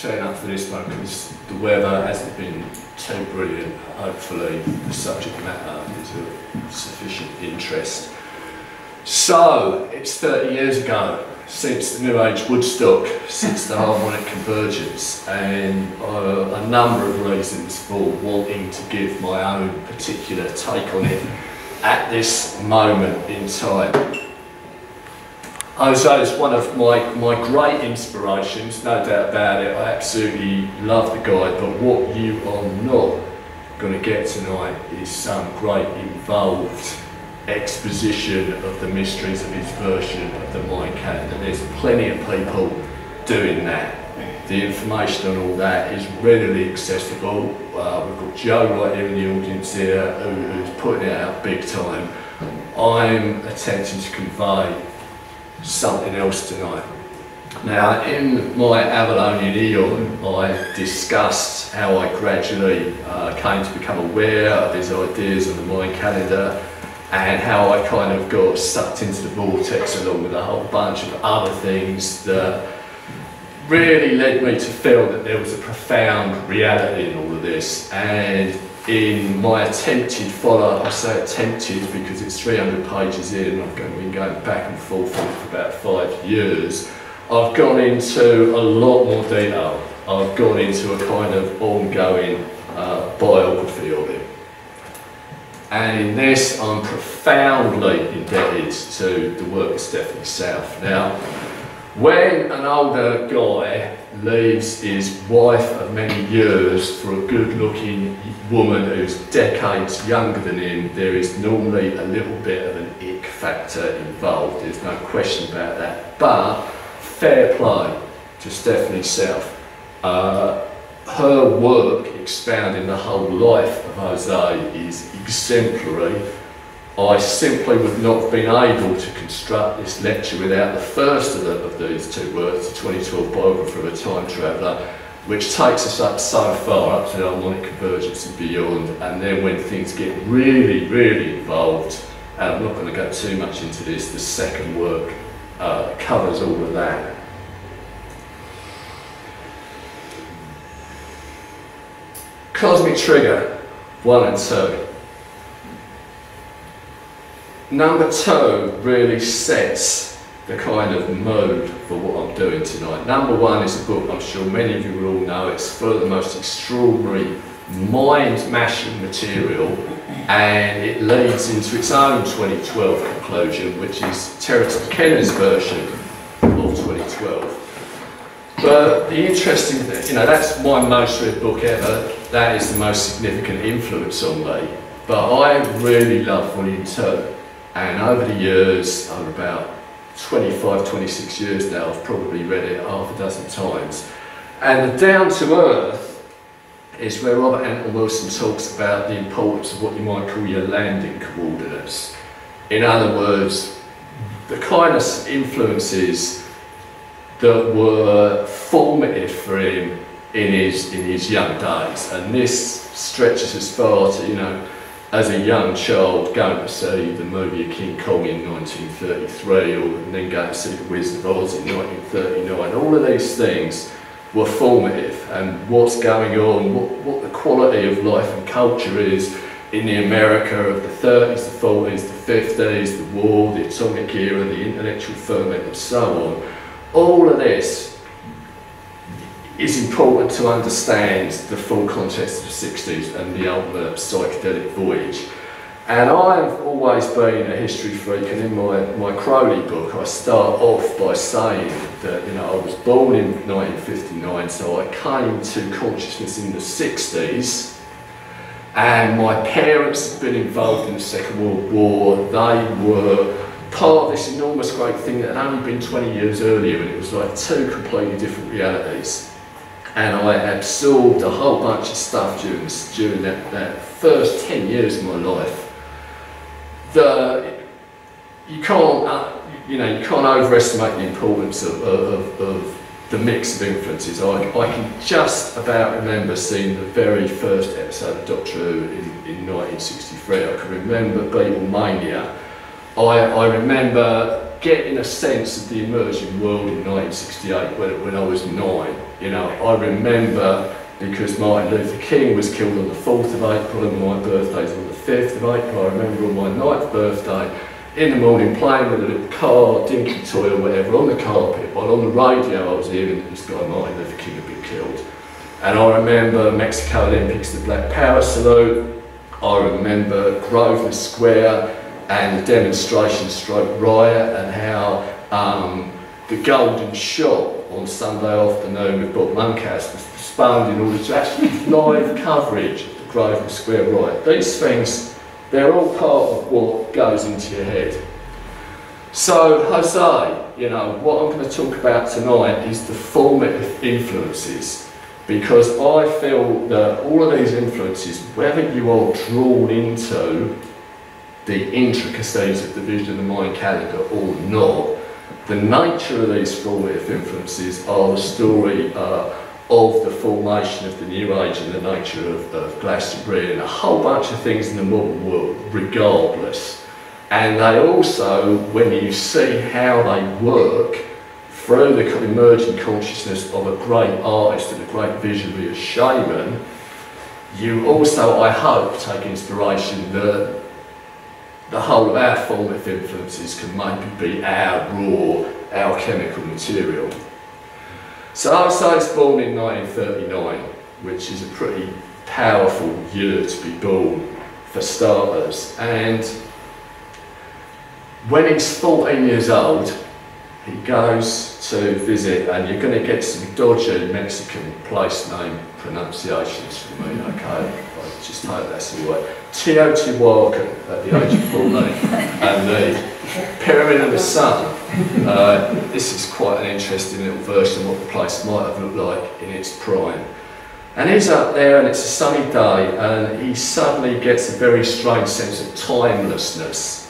turn up for this one because the weather hasn't been too brilliant. Hopefully the subject matter is of sufficient interest. So, it's 30 years ago since the New Age Woodstock, since the harmonic convergence, and uh, a number of reasons for wanting to give my own particular take on it at this moment in time. Jose is one of my, my great inspirations, no doubt about it. I absolutely love the guy, but what you are not going to get tonight is some great involved exposition of the mysteries of his version of the Mayan calendar. There's plenty of people doing that. The information on all that is readily accessible. Uh, we've got Joe right here in the audience here who, who's putting it out big time. I'm attempting to convey something else tonight. Now, in my Avalonian Aeon, I discussed how I gradually uh, came to become aware of these ideas on the Mayan calendar and how I kind of got sucked into the vortex along with a whole bunch of other things that really led me to feel that there was a profound reality in all of this. And in my attempted follow-up, I say attempted because it's 300 pages in, I've been going back and forth for about five years, I've gone into a lot more detail. I've gone into a kind of ongoing uh, biography of it. And in this, I'm profoundly indebted to the work of Stephanie South. Now, when an older guy leaves his wife of many years for a good looking woman who's decades younger than him, there is normally a little bit of an ick factor involved. There's no question about that. But fair play to Stephanie South. Uh, her work expounding the whole life of Jose is exemplary I simply would not have been able to construct this lecture without the first of, the, of these two works, the 2012 biography of a time traveller, which takes us up so far, up to the harmonic convergence and beyond, and then when things get really, really involved, and I'm not going to go too much into this, the second work uh, covers all of that. Cosmic Trigger, 1 and 2. Number two really sets the kind of mood for what I'm doing tonight. Number one is a book I'm sure many of you will all know. It's full of the most extraordinary mind-mashing material and it leads into its own 2012 conclusion which is Terence McKenna's version of 2012. But the interesting thing, you know, that's my most read book ever. That is the most significant influence on me. But I really love Volume 2. And over the years, over about 25, 26 years now, I've probably read it half a dozen times. And the down to earth is where Robert Anton Wilson talks about the importance of what you might call your landing coordinates. In other words, the kind of influences that were formative for him in his in his young days, and this stretches as far to you know as a young child going to see the movie King Kong in 1933 or then going to see The Wizard of Oz in 1939. All of these things were formative and what's going on, what, what the quality of life and culture is in the America of the 30s, the 40s, the 50s, the war, the atomic era, the intellectual ferment and so on. All of this is important to understand the full context of the 60s and the ultimate psychedelic voyage. And I've always been a history freak, and in my, my Crowley book, I start off by saying that you know I was born in 1959, so I came to consciousness in the 60s, and my parents had been involved in the Second World War. They were part of this enormous great thing that had only been 20 years earlier, and it was like two completely different realities and I absorbed a whole bunch of stuff during, during that, that first 10 years of my life. The, you can't, uh, you know, you can't overestimate the importance of, of, of the mix of influences. I, I can just about remember seeing the very first episode of Doctor Who in, in 1963. I can remember Beatlemania. I, I remember getting a sense of the emerging world in 1968 when, when I was nine. You know, I remember because Martin Luther King was killed on the 4th of April and my birthday's on the 5th of April. I remember on my ninth birthday, in the morning playing with a little car, dinky toy or whatever, on the carpet, while on the radio I was hearing that this guy Martin Luther King had been killed. And I remember Mexico Olympics, the Black Power salute. I remember Grosvenor Square and the demonstration stroke riot and how um, the Golden Shot on Sunday afternoon with Bob Monkhouse was postponed in order to actually live coverage of the Grosvenor Square riot. These things, they're all part of what goes into your head. So, Jose, you know, what I'm going to talk about tonight is the formative influences because I feel that all of these influences, whether you are drawn into the intricacies of the Vision of the Mayan calendar or not, the nature of these formative influences are the story uh, of the formation of the New Age and the nature of, of Glastonbury and a whole bunch of things in the modern world, regardless. And they also, when you see how they work, through the emerging consciousness of a great artist and a great visionary, a shaman, you also, I hope, take inspiration that the whole of our formative influences can maybe be our raw alchemical material. So was born in 1939, which is a pretty powerful year to be born for starters. And when he's 14 years old, he goes to visit, and you're going to get some dodgy Mexican place name pronunciations from me, okay? Just all right. Teotihuacan at the age of 14, and the Pyramid of the Sun. Uh, this is quite an interesting little version of what the place might have looked like in its prime. And he's up there and it's a sunny day and he suddenly gets a very strange sense of timelessness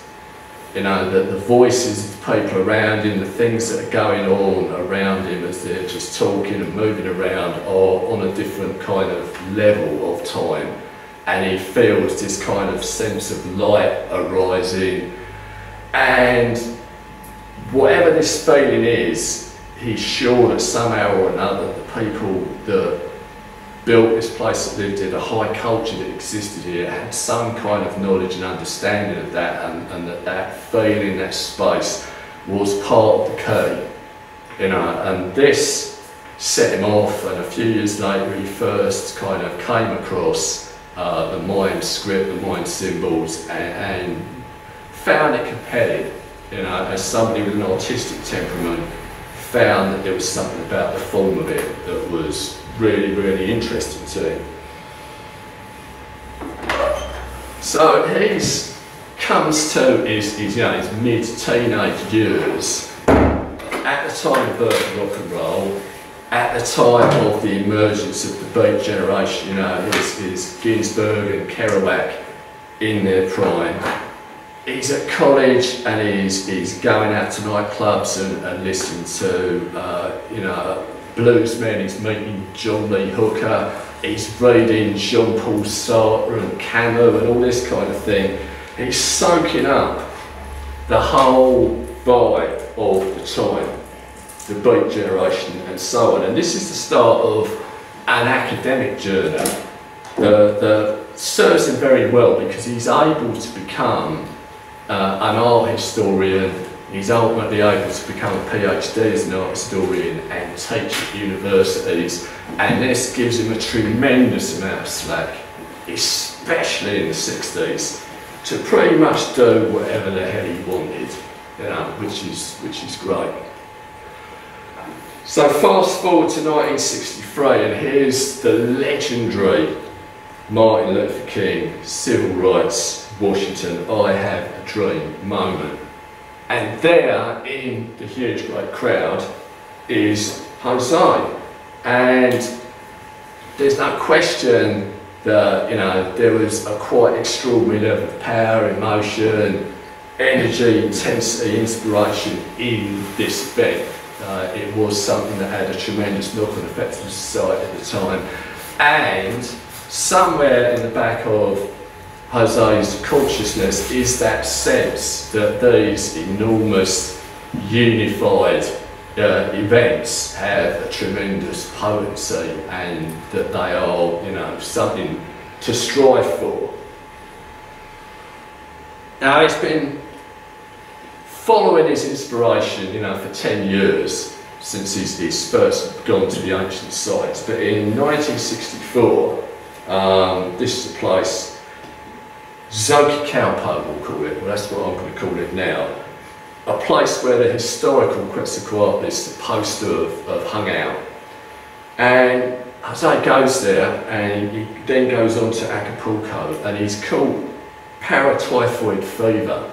you know, the, the voices of the people around him, the things that are going on around him as they're just talking and moving around are on a different kind of level of time. And he feels this kind of sense of light arising. And whatever this feeling is, he's sure that somehow or another the people that built this place that lived here, the high culture that existed here, had some kind of knowledge and understanding of that, and, and that that feeling, that space, was part of the key. You know, and this set him off, and a few years later, he first kind of came across uh, the Mayan script, the Mayan symbols, and, and found it compelling. You know, as somebody with an artistic temperament, found that there was something about the form of it that was really, really interesting to him. So he's comes to his, his, you know, his mid-teenage years at the time of birth of rock and roll, at the time of the emergence of the Beat generation, you know, his, his Ginsberg and Kerouac in their prime. He's at college and he's, he's going out to nightclubs and, and listening to, uh, you know, bluesmen, he's meeting John Lee Hooker, he's reading Jean-Paul Sartre and Camus and all this kind of thing. He's soaking up the whole vibe of the time, the beat generation and so on. And this is the start of an academic journey that serves him very well because he's able to become uh, an art historian He's ultimately able to become a PhD as an art historian and teach at universities, and this gives him a tremendous amount of slack, especially in the 60s, to pretty much do whatever the hell he wanted, you know, which is, which is great. So fast forward to 1963, and here's the legendary Martin Luther King, Civil Rights, Washington, I have a dream moment. And there, in the huge great crowd, is Jose. And there's no question that, you know, there was a quite extraordinary level of power, emotion, energy, intensity, inspiration in this event. Uh, it was something that had a tremendous knock-on effect on society at the time. And somewhere in the back of Jose's consciousness is that sense that these enormous unified uh, events have a tremendous potency and that they are, you know, something to strive for. Now, it's been following his inspiration, you know, for 10 years since he's, he's first gone to the ancient sites. But in 1964, um, this is a place, Xochicalco we'll call it, well that's what I'm going to call it now, a place where the historical Quetzalcoatl is supposed to have, have hung out. And Jose goes there and he then goes on to Acapulco and he's caught paratyphoid fever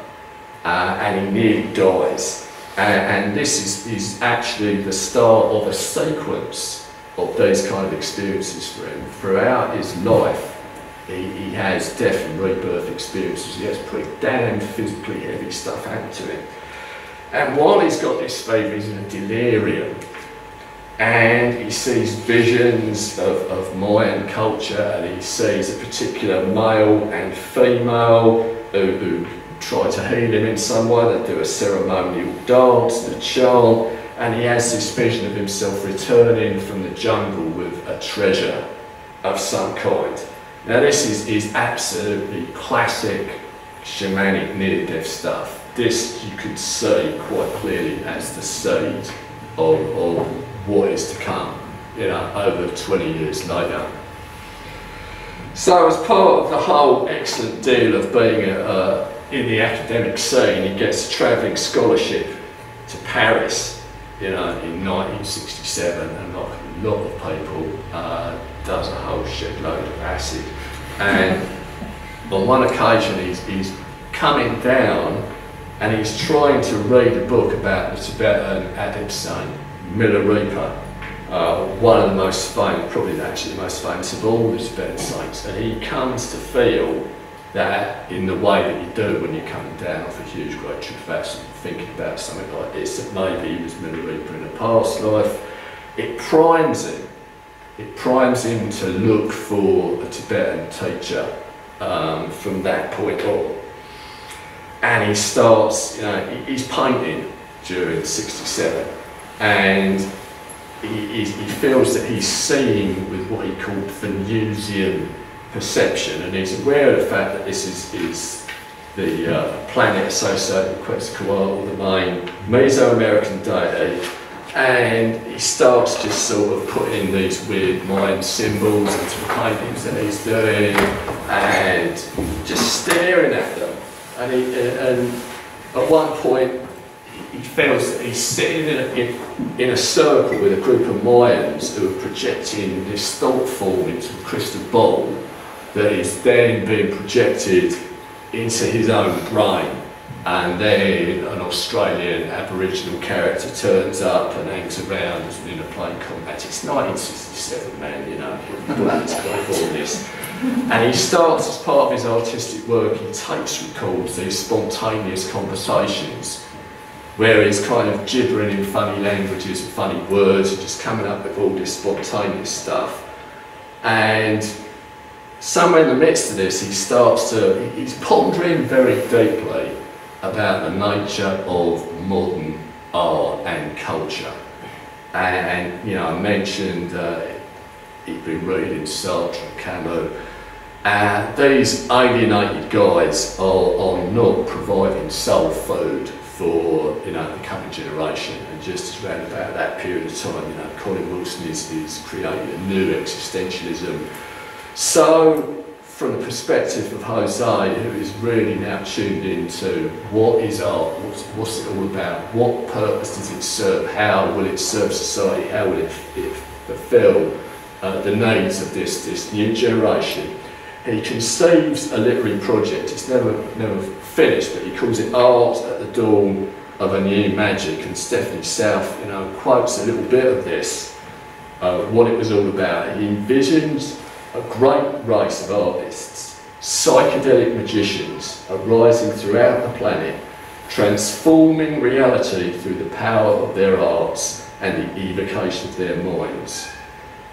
uh, and he nearly dies. And, and this is, is actually the start of a sequence of these kind of experiences for him. Throughout his life, he, he has death and rebirth experiences. He has pretty damn physically heavy stuff happen to him. And while he's got this fever, he's in a delirium. And he sees visions of, of Mayan culture and he sees a particular male and female who, who try to heal him in some way. They do a ceremonial dance, a chant, and he has this vision of himself returning from the jungle with a treasure of some kind. Now this is, is absolutely classic shamanic near-death stuff. This you could see quite clearly as the seed of, of what is to come, you know, over 20 years later. So as part of the whole excellent deal of being a, a in the academic scene, he gets a travelling scholarship to Paris, you know, in 1967, and like a lot of people, uh, does a whole shitload of acid. And on one occasion, he's, he's coming down and he's trying to read a book about the Tibetan adept saint, Milarepa, uh, one of the most famous, probably actually the most famous of all the Tibetan saints, and he comes to feel that in the way that you do when you're coming down off a huge great trip acid, thinking about something like this, that maybe he was Milarepa in a past life, it primes him. It primes him to look for a Tibetan teacher um, from that point on. And he starts, you know, he's painting during 67 and he, he, feels that he's seeing with what he called Venusian perception, and he's aware of the fact that this is, is the uh, planet associated with Quetzalcoatl, the main Mesoamerican deity, and he starts just sort of putting these weird Mayan symbols into the paintings that he's doing, and just staring at them. And, he, and at one point, he feels that he's sitting in a, in, in a, circle with a group of Mayans who are projecting this thought form into a crystal ball that is then being projected into his own brain. And then an Australian Aboriginal character turns up and hangs around in a plane combat. It's 1967, man, you know, this. And he starts, as part of his artistic work, he takes records these spontaneous conversations where he's kind of gibbering in funny languages and funny words and just coming up with all this spontaneous stuff. And somewhere in the midst of this, he starts to, he's pondering very deeply about the nature of modern art and culture. And, and you know, I mentioned uh, he'd been reading Sartre Camus. Uh, these alienated guys are, are not providing soul food for you know the coming generation and just around about that period of time you know Colin Wilson is, is creating a new existentialism so, from the perspective of Jose, who is really now tuned into what is art, what's, what's it all about, what purpose does it serve, how will it serve society, how will it, it fulfill uh, the needs of this, this new generation. He conceives a literary project, it's never, never finished, but he calls it Art at the Dawn of a New Magic, and Stephanie South you know, quotes a little bit of this, uh, what it was all about. He envisions a great race of artists, psychedelic magicians arising throughout the planet, transforming reality through the power of their arts and the evocation of their minds.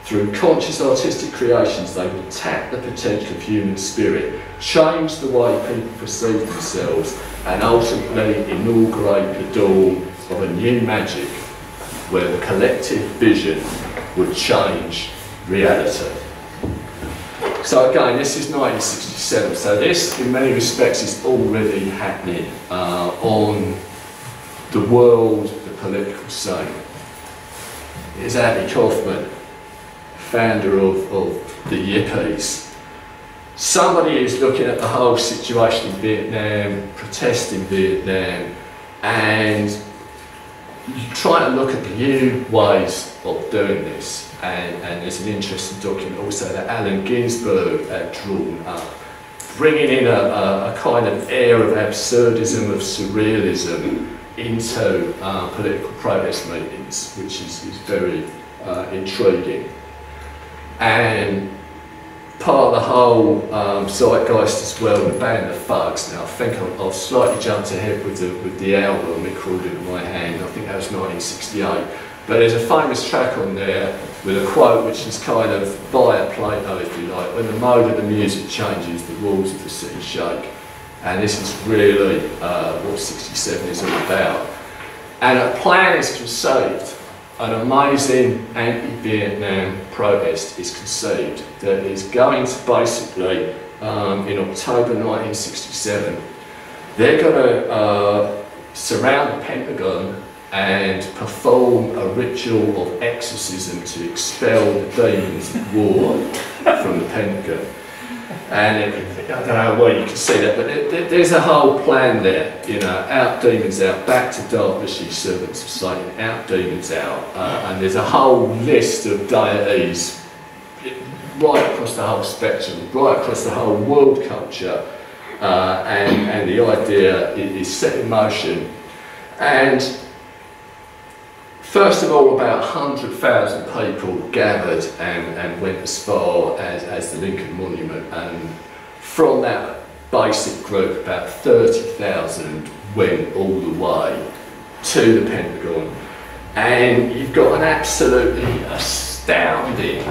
Through conscious artistic creations, they will tap the potential of human spirit, change the way people perceive themselves, and ultimately inaugurate the dawn of a new magic where the collective vision would change reality. So again, this is 1967, so this in many respects is already happening uh, on the world, the political scene. It's Abbie Hoffman, founder of, of the Yippies. Somebody is looking at the whole situation in Vietnam, protesting Vietnam, and trying to look at the new ways of doing this. And, and there's an interesting document also that Allen Ginsberg had drawn up, bringing in a, a, a kind of air of absurdism, of surrealism into uh, political protest meetings, which is, is very uh, intriguing. And part of the whole um, zeitgeist as well, the band The Fugs. Now I think I've, I've slightly jumped ahead with the, with the album recorded in my hand, I think that was 1968. But there's a famous track on there with a quote which is kind of via Plato, if you like. When the mode of the music changes, the walls of the city shake. And this is really uh, what 67 is all about. And a plan is conceived, an amazing anti-Vietnam protest is conceived that is going to basically, um, in October 1967, they're going to uh, surround the Pentagon and perform a ritual of exorcism to expel the demons of war from the Pentagon. And it, I don't know where you can see that, but it, it, there's a whole plan there. You know, out demons out, back to darkness, servants of Satan, out demons out. Uh, and there's a whole list of deities right across the whole spectrum, right across the whole world culture. Uh, and, and the idea is set in motion. And First of all, about 100,000 people gathered and, and went as far as, as the Lincoln Monument and from that basic group, about 30,000 went all the way to the Pentagon and you've got an absolutely astounding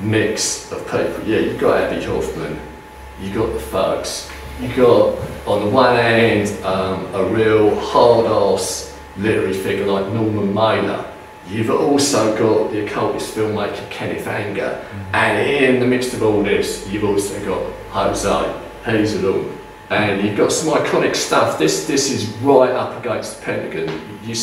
mix of people. Yeah, you've got Abbie Hoffman, you've got the Fugs, you've got on the one hand um, a real hard-ass literary figure like Norman Mailer. You've also got the occultist filmmaker Kenneth Anger, mm. and in the midst of all this, you've also got Jose Hazelum, and you've got some iconic stuff. This this is right up against the Pentagon. You,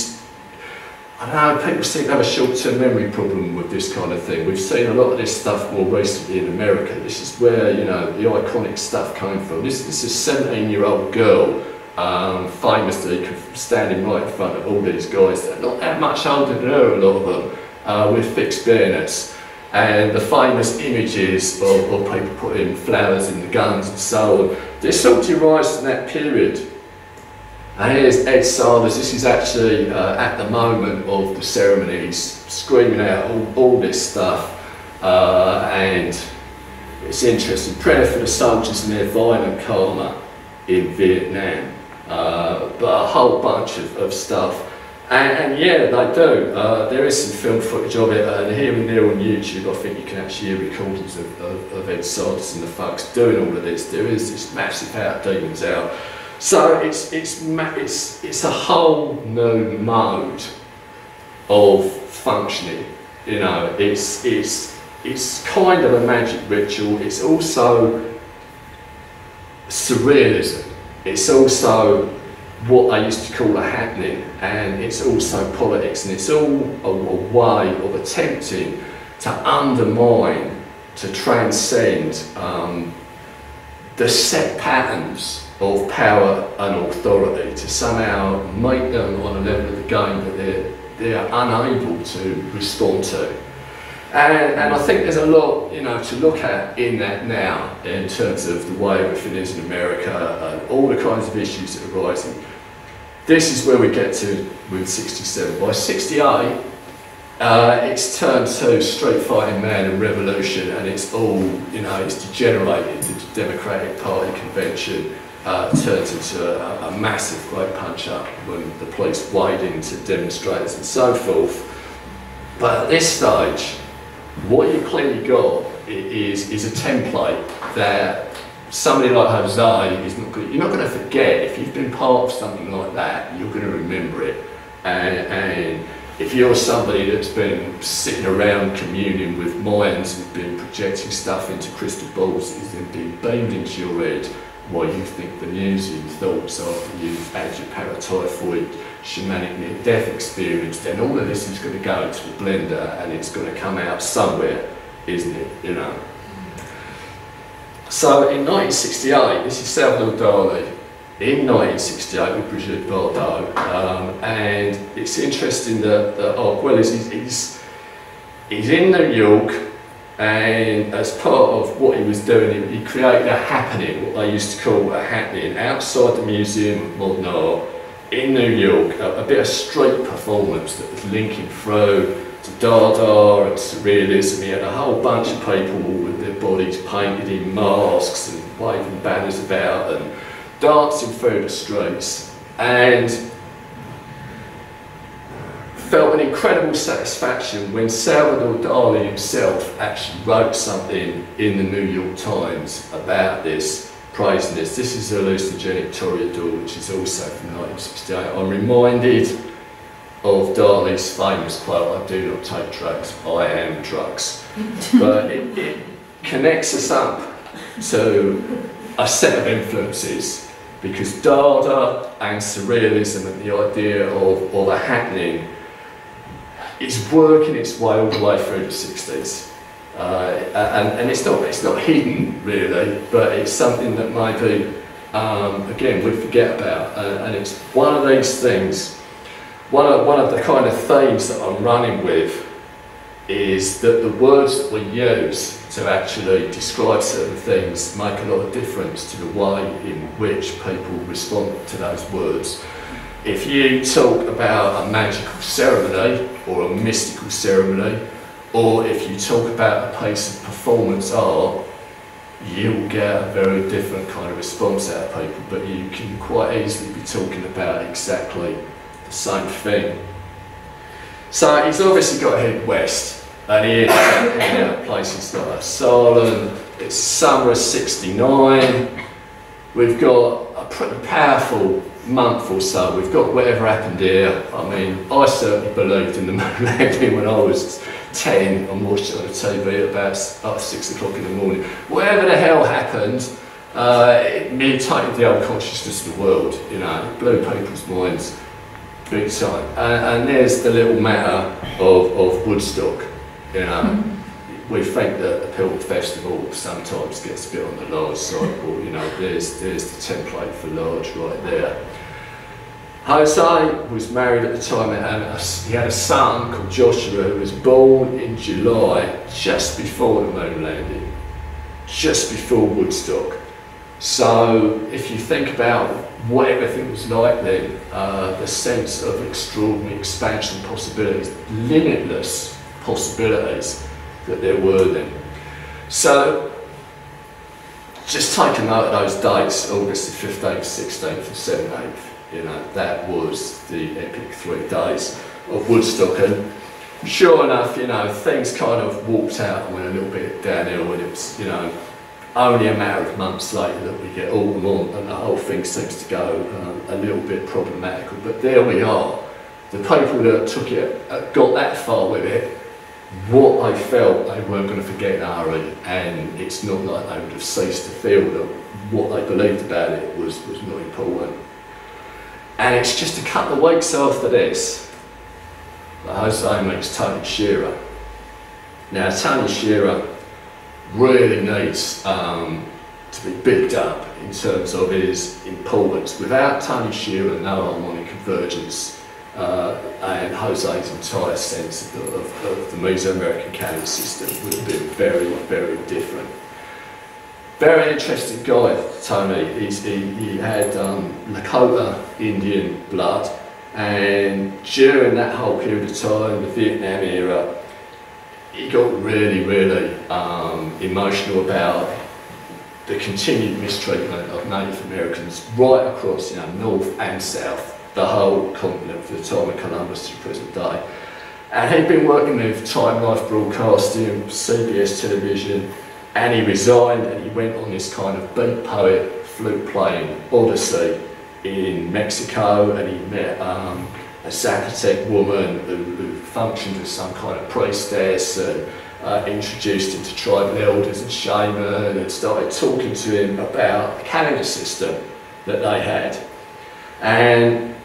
I know people seem to have a short-term memory problem with this kind of thing. We've seen a lot of this stuff more recently in America. This is where you know the iconic stuff came from. This this is a 17-year-old girl um, famously standing right in front of all these guys that are not that much older than her, a lot of them, uh, with fixed bayonets. And the famous images of, of people putting flowers in the guns and so on, this all derives from that period. And here's Ed Sanders, this is actually uh, at the moment of the ceremony, he's screaming out all, all this stuff. Uh, and it's interesting, prayer for the soldiers and their violent karma in Vietnam uh, but a whole bunch of, of stuff. And, and, yeah, they do. Uh, there is some film footage of it, and here and there on YouTube, I think you can actually hear recordings of, of, of Ed Sanders and the Fugs doing all of this. There is this massive out demons out. So it's, it's, it's, it's a whole new mode of functioning. You know, it's, it's, it's kind of a magic ritual. It's also surrealism it's also what I used to call a happening, and it's also politics, and it's all a, a way of attempting to undermine, to transcend um, the set patterns of power and authority, to somehow make them on a level of the game that they're, they're unable to respond to. And, and I think there's a lot, you know, to look at in that now in terms of the way everything is in America and all the kinds of issues that are rising. This is where we get to with 67. By 68, uh, it's turned to street fighting man and revolution and it's all, you know, it's degenerated. The Democratic Party convention uh, turns into a, a massive great punch-up when the police wade into demonstrators and so forth. But at this stage, what you've clearly got is, is a template that somebody like Jose is not good. You're not going to forget if you've been part of something like that. You're going to remember it. And, and if you're somebody that's been sitting around communing with Mayans and been projecting stuff into crystal balls is then being beamed into your head while you think the news and thoughts after you've had your paratyphoid shamanic near-death experience, then all of this is going to go into the blender and it's going to come out somewhere, isn't it? You know. So in 1968, this is Salvador Dali, in 1968 with Brigitte Bardot, um, and it's interesting that, that oh, well, he's, in New York, and as part of what he was doing, he, he created a happening, what they used to call a happening, outside the Museum of Modern Art in New York, a, a bit of street performance that was linking through to Dada and Surrealism. He had a whole bunch of people with their bodies painted in masks and waving banners about and dancing through the streets and felt an incredible satisfaction when Salvador Dali himself actually wrote something in the New York Times about this, praising this. This is a hallucinogenic toreador, which is also from 1968. I'm reminded of Dali's famous quote, I do not take drugs, I am drugs. but it, it connects us up to a set of influences because Dada and surrealism and the idea of, of a happening is working its way all the way through the 60s. Uh, and, and it's not it's not hidden really, but it's something that maybe um, again we forget about, uh, and it's one of these things. One of one of the kind of themes that I'm running with is that the words that we use to actually describe certain things make a lot of difference to the way in which people respond to those words. If you talk about a magical ceremony or a mystical ceremony, or if you talk about a piece of performance art, you'll get a very different kind of response out of people, but you can quite easily be talking about exactly the same thing. So he's obviously got to head west and he up hanging out places like Salem, it's summer of 69, we've got a pretty powerful month or so, we've got whatever happened here, I mean, I certainly believed in the moon landing when I was 10 and watched it on the TV at about, about 6 o'clock in the morning. Whatever the hell happened, uh, it mutated the whole consciousness of the world, you know, it blew people's minds big time. And, and there's the little matter of, of Woodstock. You know, we think that the Pelt Festival sometimes gets a bit on the large side, but you know, there's, there's the template for large right there. Jose was married at the time and he had a son called Joshua who was born in July, just before the moon landing, just before Woodstock. So if you think about what everything was like then, uh, the sense of extraordinary expansion possibilities, limitless possibilities that there were then. So just take a note of those dates, August the 15th, 16th and 17th, you know, that was the epic three days of Woodstock and sure enough, you know, things kind of walked out and went a little bit downhill and it was, you know, only a matter of months later that we get all the on and the whole thing seems to go um, a little bit problematical. But there we are. The people that took it, uh, got that far with it, what I felt they weren't going to forget Ari, and it's not like they would have ceased to feel that what they believed about it was, was not important. And it's just a couple of weeks after this Jose meets Tony Shearer. Now, Tony Shearer really needs um, to be bigged up in terms of his importance. Without Tony Shearer, no harmonic convergence uh, and Jose's entire sense of, of, of the Mesoamerican canon system would have been very, very different. Very interesting guy, Tony. He's, he, he had um, Lakota Indian blood, and during that whole period of time, the Vietnam era, he got really, really um, emotional about the continued mistreatment of Native Americans right across, you know, North and South the whole continent from the time of Columbus to the present day. And he'd been working with Time Life Broadcasting, CBS Television, and he resigned and he went on this kind of beat poet, flute playing odyssey in Mexico and he met um, a Zapotec woman who, who functioned as some kind of priestess and uh, introduced him to tribal elders and shaman and started talking to him about the calendar system that they had. And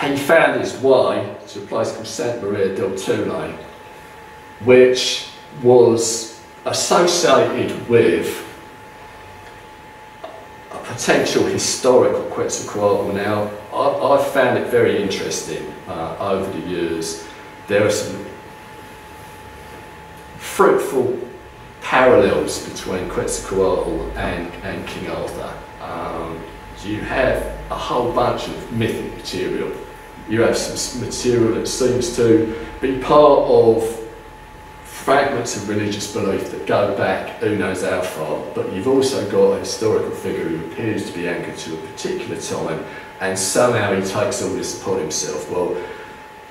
he found his way to a place called Santa Maria del Tule, which was associated with a potential historical Quetzalcoatl. Now, I, have found it very interesting uh, over the years. There are some fruitful parallels between Quetzalcoatl and, and King Arthur. Um, you have a whole bunch of mythic material. You have some material that seems to be part of fragments of religious belief that go back who knows how far, but you've also got a historical figure who appears to be anchored to a particular time, and somehow he takes all this upon himself. Well,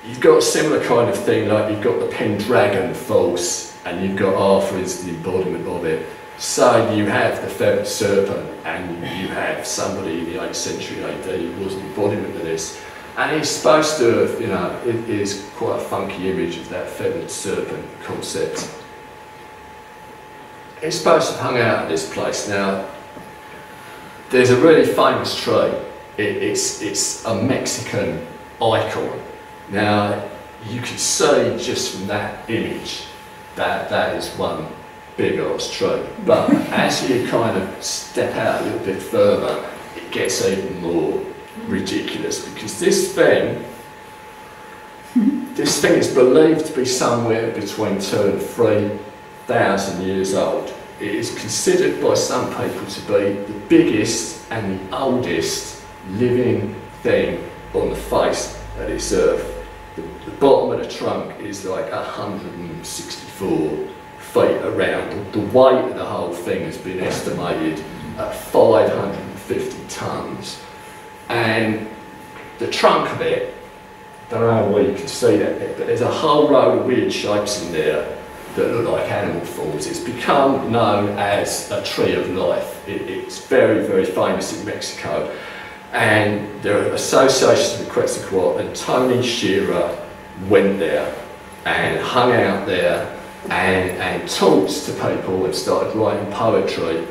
you've got a similar kind of thing, like you've got the Pendragon false, and you've got Arthur as the embodiment of it. So you have the feathered serpent, and you have somebody in the 8th century AD who was the embodiment of this. And he's supposed to have, you know, it is quite a funky image of that feathered serpent concept. He's supposed to have hung out at this place. Now, there's a really famous tree. It, it's, it's a Mexican icon. Now, you can see just from that image that that is one big ass tree. But as you kind of step out a little bit further, it gets even more ridiculous because this thing, this thing is believed to be somewhere between two and three thousand years old. It is considered by some people to be the biggest and the oldest living thing on the face of this earth. The, the bottom of the trunk is like 164 feet around. The weight of the whole thing has been estimated at 550 tonnes and the trunk of it, I don't know where you can see that bit, but there's a whole row of weird shapes in there that look like animal forms. It's become known as a tree of life. It, it's very, very famous in Mexico. And there are associations with Quetzalcoatl, and Tony Shearer went there and hung out there and, and talked to people and started writing poetry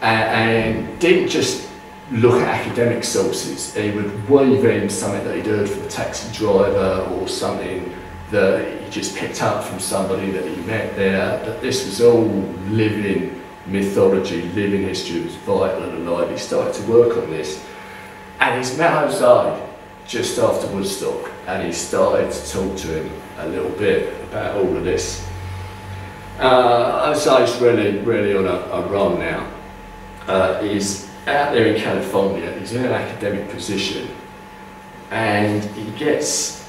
and, and didn't just look at academic sources. He would wave in something that he'd heard from a taxi driver or something that he just picked up from somebody that he met there. That this was all living mythology, living history, it was vital and alive. He started to work on this. And he's met Jose just after Woodstock and he started to talk to him a little bit about all of this. Uh, really, really on a, a roll now. Uh, he's out there in California, he's in an academic position, and he gets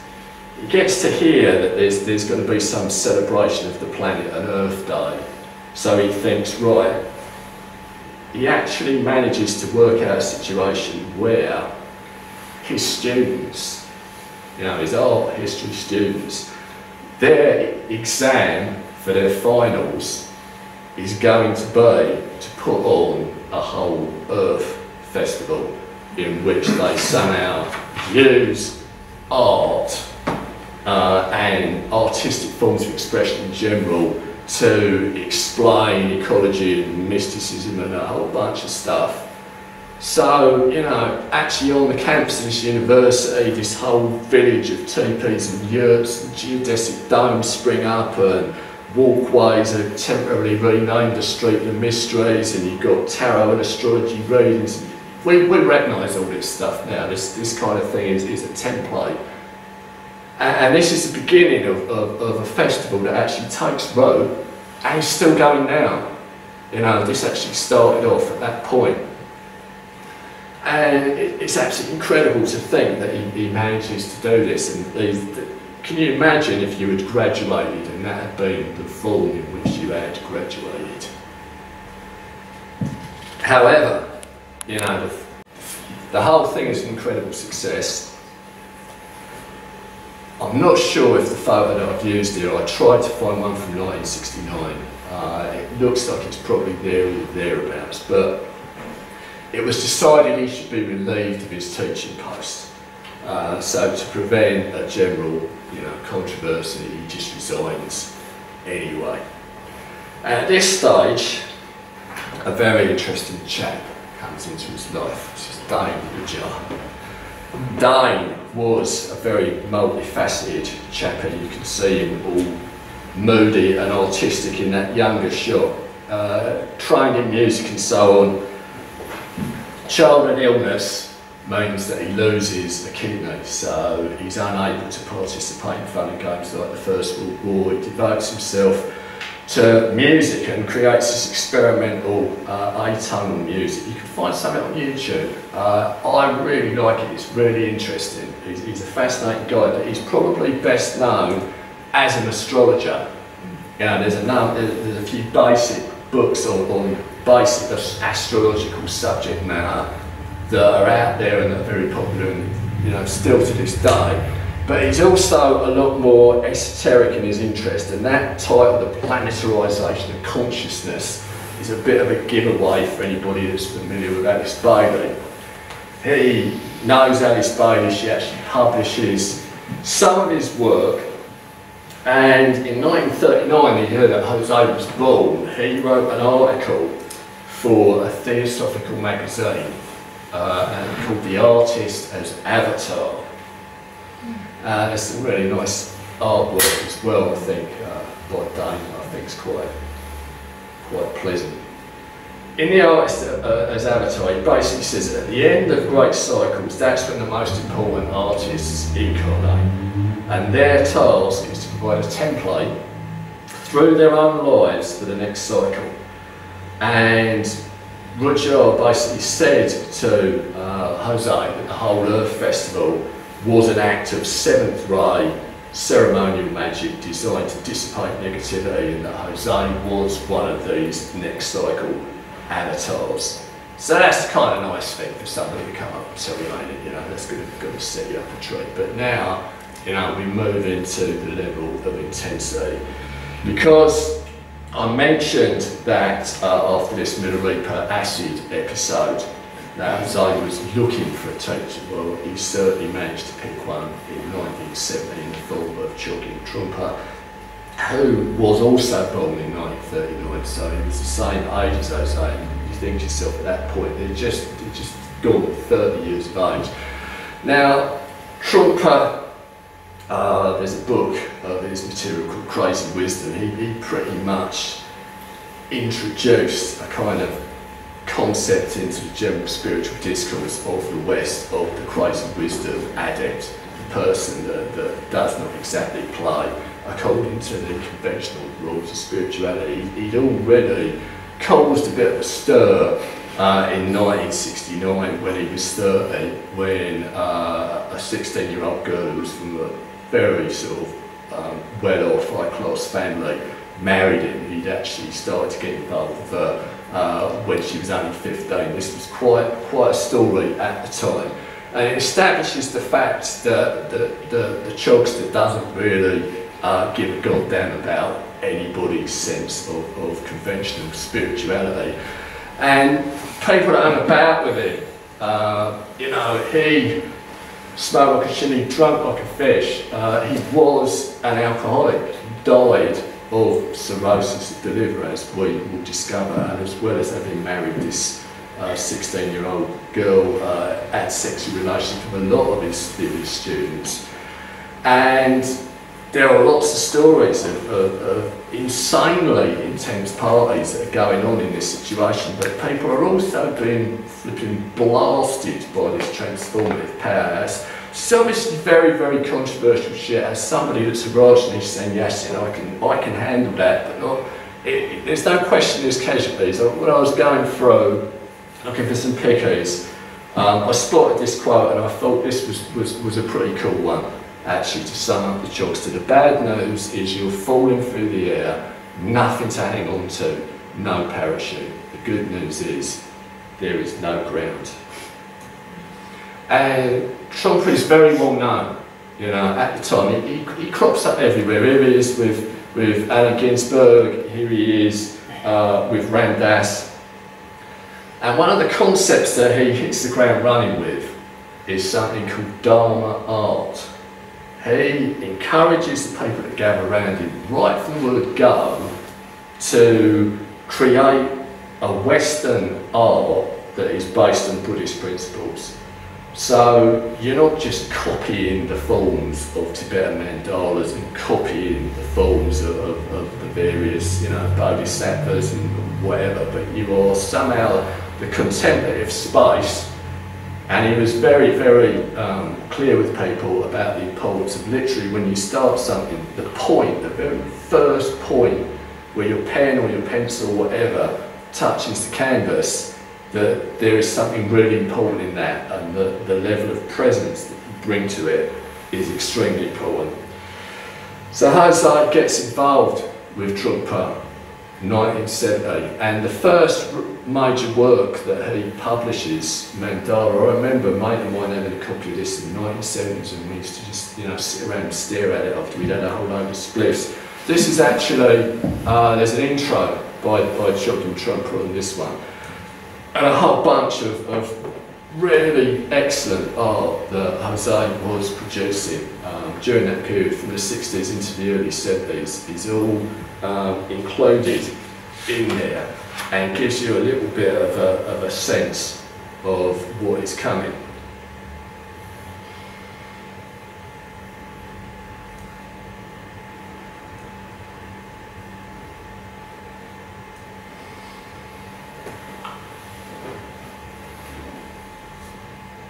he gets to hear that there's there's going to be some celebration of the planet, an Earth Day. So he thinks, right. He actually manages to work out a situation where his students, you know, his art history students, their exam for their finals is going to be to put on a whole Earth festival in which they somehow use art uh, and artistic forms of expression in general to explain ecology and mysticism and a whole bunch of stuff. So, you know, actually on the campus of this university, this whole village of teepees and yurts and geodesic domes spring up and walkways are temporarily renamed the Street of Mysteries and you've got tarot and astrology readings. We, we recognise all this stuff now, this, this kind of thing is, is a template. And, and this is the beginning of, of, of, a festival that actually takes root and is still going now. You know, this actually started off at that point. And it, it's absolutely incredible to think that he, he manages to do this and can you imagine if you had graduated and that had been the form in which you had graduated? However, you know, the, the whole thing is an incredible success. I'm not sure if the photo that I've used here, I tried to find one from 1969. Uh, it looks like it's probably there or thereabouts, but it was decided he should be relieved of his teaching post. Uh, so to prevent a general you know, controversy, he just resigns anyway. At this stage, a very interesting chap comes into his life, which is Dane Rudhyar. Dane was a very multifaceted chap, you can see him all moody and artistic in that younger shot. Uh, trained in music and so on. Childhood illness means that he loses a kidney, so he's unable to participate in fun and games like the First World War. He devotes himself to music and creates this experimental uh, atonal music. You can find something on YouTube. Uh, I really like it, it's really interesting. He's, he's, a fascinating guy, but he's probably best known as an astrologer. You know, there's a, number, there's a few basic books on, on basic astrological subject matter that are out there and are very popular and you know still to this day. But he's also a lot more esoteric in his interest, and that title, the planetarisation of consciousness, is a bit of a giveaway for anybody that's familiar with Alice Bailey. He knows Alice Bailey, she actually publishes some of his work, and in 1939, he heard that Jose was born, he wrote an article for a theosophical magazine uh, called The Artist as Avatar. Uh, there's some really nice artwork as well, I think, uh, by I think it's quite, quite pleasant. In The Artist uh, as Avatar, he basically says that at the end of great cycles, that's when the most important artists incarnate. And their task is to provide a template through their own lives for the next cycle. And Rudhyar basically said to uh, Jose that the whole Earth Festival was an act of seventh ray ceremonial magic designed to dissipate negativity and that Jose was one of these next cycle avatars. So that's kind of a nice thing for somebody to come up and tell you, you know, that's going to set you up a treat. But now, you know, we move into the level of intensity because I mentioned that uh, after this Milarepa acid episode, that as I was looking for a teacher, well, he certainly managed to pick one in 1970 in the form of Chogyam Trungpa, who was also born in 1939, so he was the same age as and you think to yourself at that point, they're just, they're just gone 30 years of age. Now, Trungpa uh, there's a book of his material called Crazy Wisdom. He, he pretty much introduced a kind of concept into the general spiritual discourse of the West of the crazy wisdom adept, the person that, that does not exactly play according to the conventional rules of spirituality. He'd already caused a bit of a stir uh, in 1969 when he was 30, when uh, a 16 year old girl who was from a very sort of um, well-off, high-class family, married him. He'd actually started to get involved with her uh, when she was only 15. This was quite, quite a story at the time. And it establishes the fact that the, the, the Chogster doesn't really uh, give a goddamn about anybody's sense of, of conventional spirituality. And people that hung about with him, uh, you know, he smelled like a chimney, drunk like a fish. Uh, he was an alcoholic. Died of cirrhosis of the liver, as we will discover, and as well as having married this 16-year-old uh, girl, uh, had sexual relations with a lot of his, his students. And there are lots of stories of, of, of, insanely intense parties that are going on in this situation, but people are also being flipping blasted by this transformative power. So obviously very, very controversial shit. As somebody that's Rajneesh saying, yes, you know, I can, I can handle that, but not, it, it, there's no question there's casualties. When I was going through, looking for some pickies, um, I spotted this quote and I thought this was, was, was a pretty cool one actually to sum up the Chogster. The bad news is you're falling through the air, nothing to hang on to, no parachute. The good news is there is no ground. And Trungpa is very well known, you know, at the time. He, he, he crops up everywhere. Here he is with, with Allen Ginsberg, here he is uh, with Ram Dass. And one of the concepts that he hits the ground running with is something called Dharma art. He encourages the people to gather around him right from the word go to create a Western art that is based on Buddhist principles. So you're not just copying the forms of Tibetan mandalas and copying the forms of, of, of the various, you know, bodhisattvas and whatever, but you are somehow the contemplative space. And he was very, very um, clear with people about the importance of literally when you start something, the point, the very first point where your pen or your pencil or whatever touches the canvas, that there is something really important in that and the, the level of presence that you bring to it is extremely important. So José gets involved with Trungpa 1970 and the first major work that he publishes, Mandala, I remember a mate of mine having a copy of this in the 1970s and we used to just you know sit around and stare at it after we'd had a whole load of spliffs. This is actually, uh, there's an intro by, by Chogyam Trungpa on this one. And a whole bunch of, of really excellent art that Jose was producing um, during that period from the 60s into the early 70s is all um, included in there and gives you a little bit of a, of a sense of what is coming.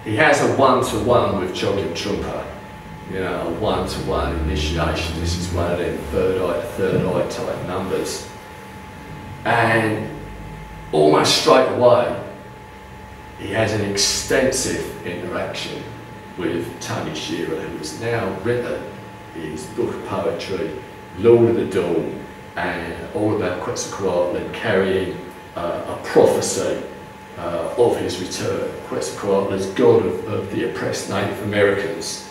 he has a one-to-one with Chogyam Trungpa, you know, a one-to-one initiation. This is one of them third eye third eye type numbers. And almost straight away, he has an extensive interaction with Tony Shearer, who has now written his book of poetry, Lord of the Dawn, and all about Quetzalcoatl and carrying uh, a prophecy uh, of his return, Quetzalcoatl as god of, of the oppressed Native Americans.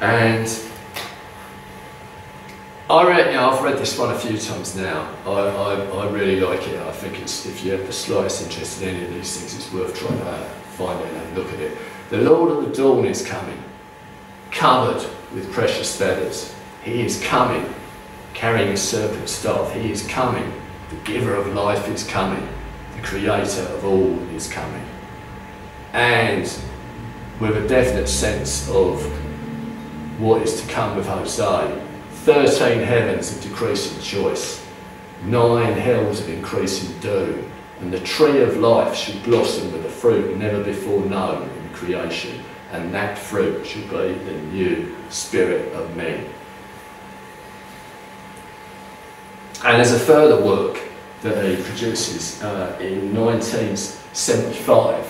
And I read, you know, I've read this one a few times now. I, I, I really like it. I think it's, if you have the slightest interest in any of these things, it's worth trying to find it and look at it. The Lord of the Dawn is coming, covered with precious feathers. He is coming, carrying a serpent staff. He is coming. The giver of life is coming the creator of all is coming. And with a definite sense of what is to come with Jose, 13 heavens of decreasing choice, nine hells of increasing doom, and the tree of life should blossom with a fruit never before known in creation, and that fruit should be the new spirit of men. And as a further work, that he produces uh, in 1975,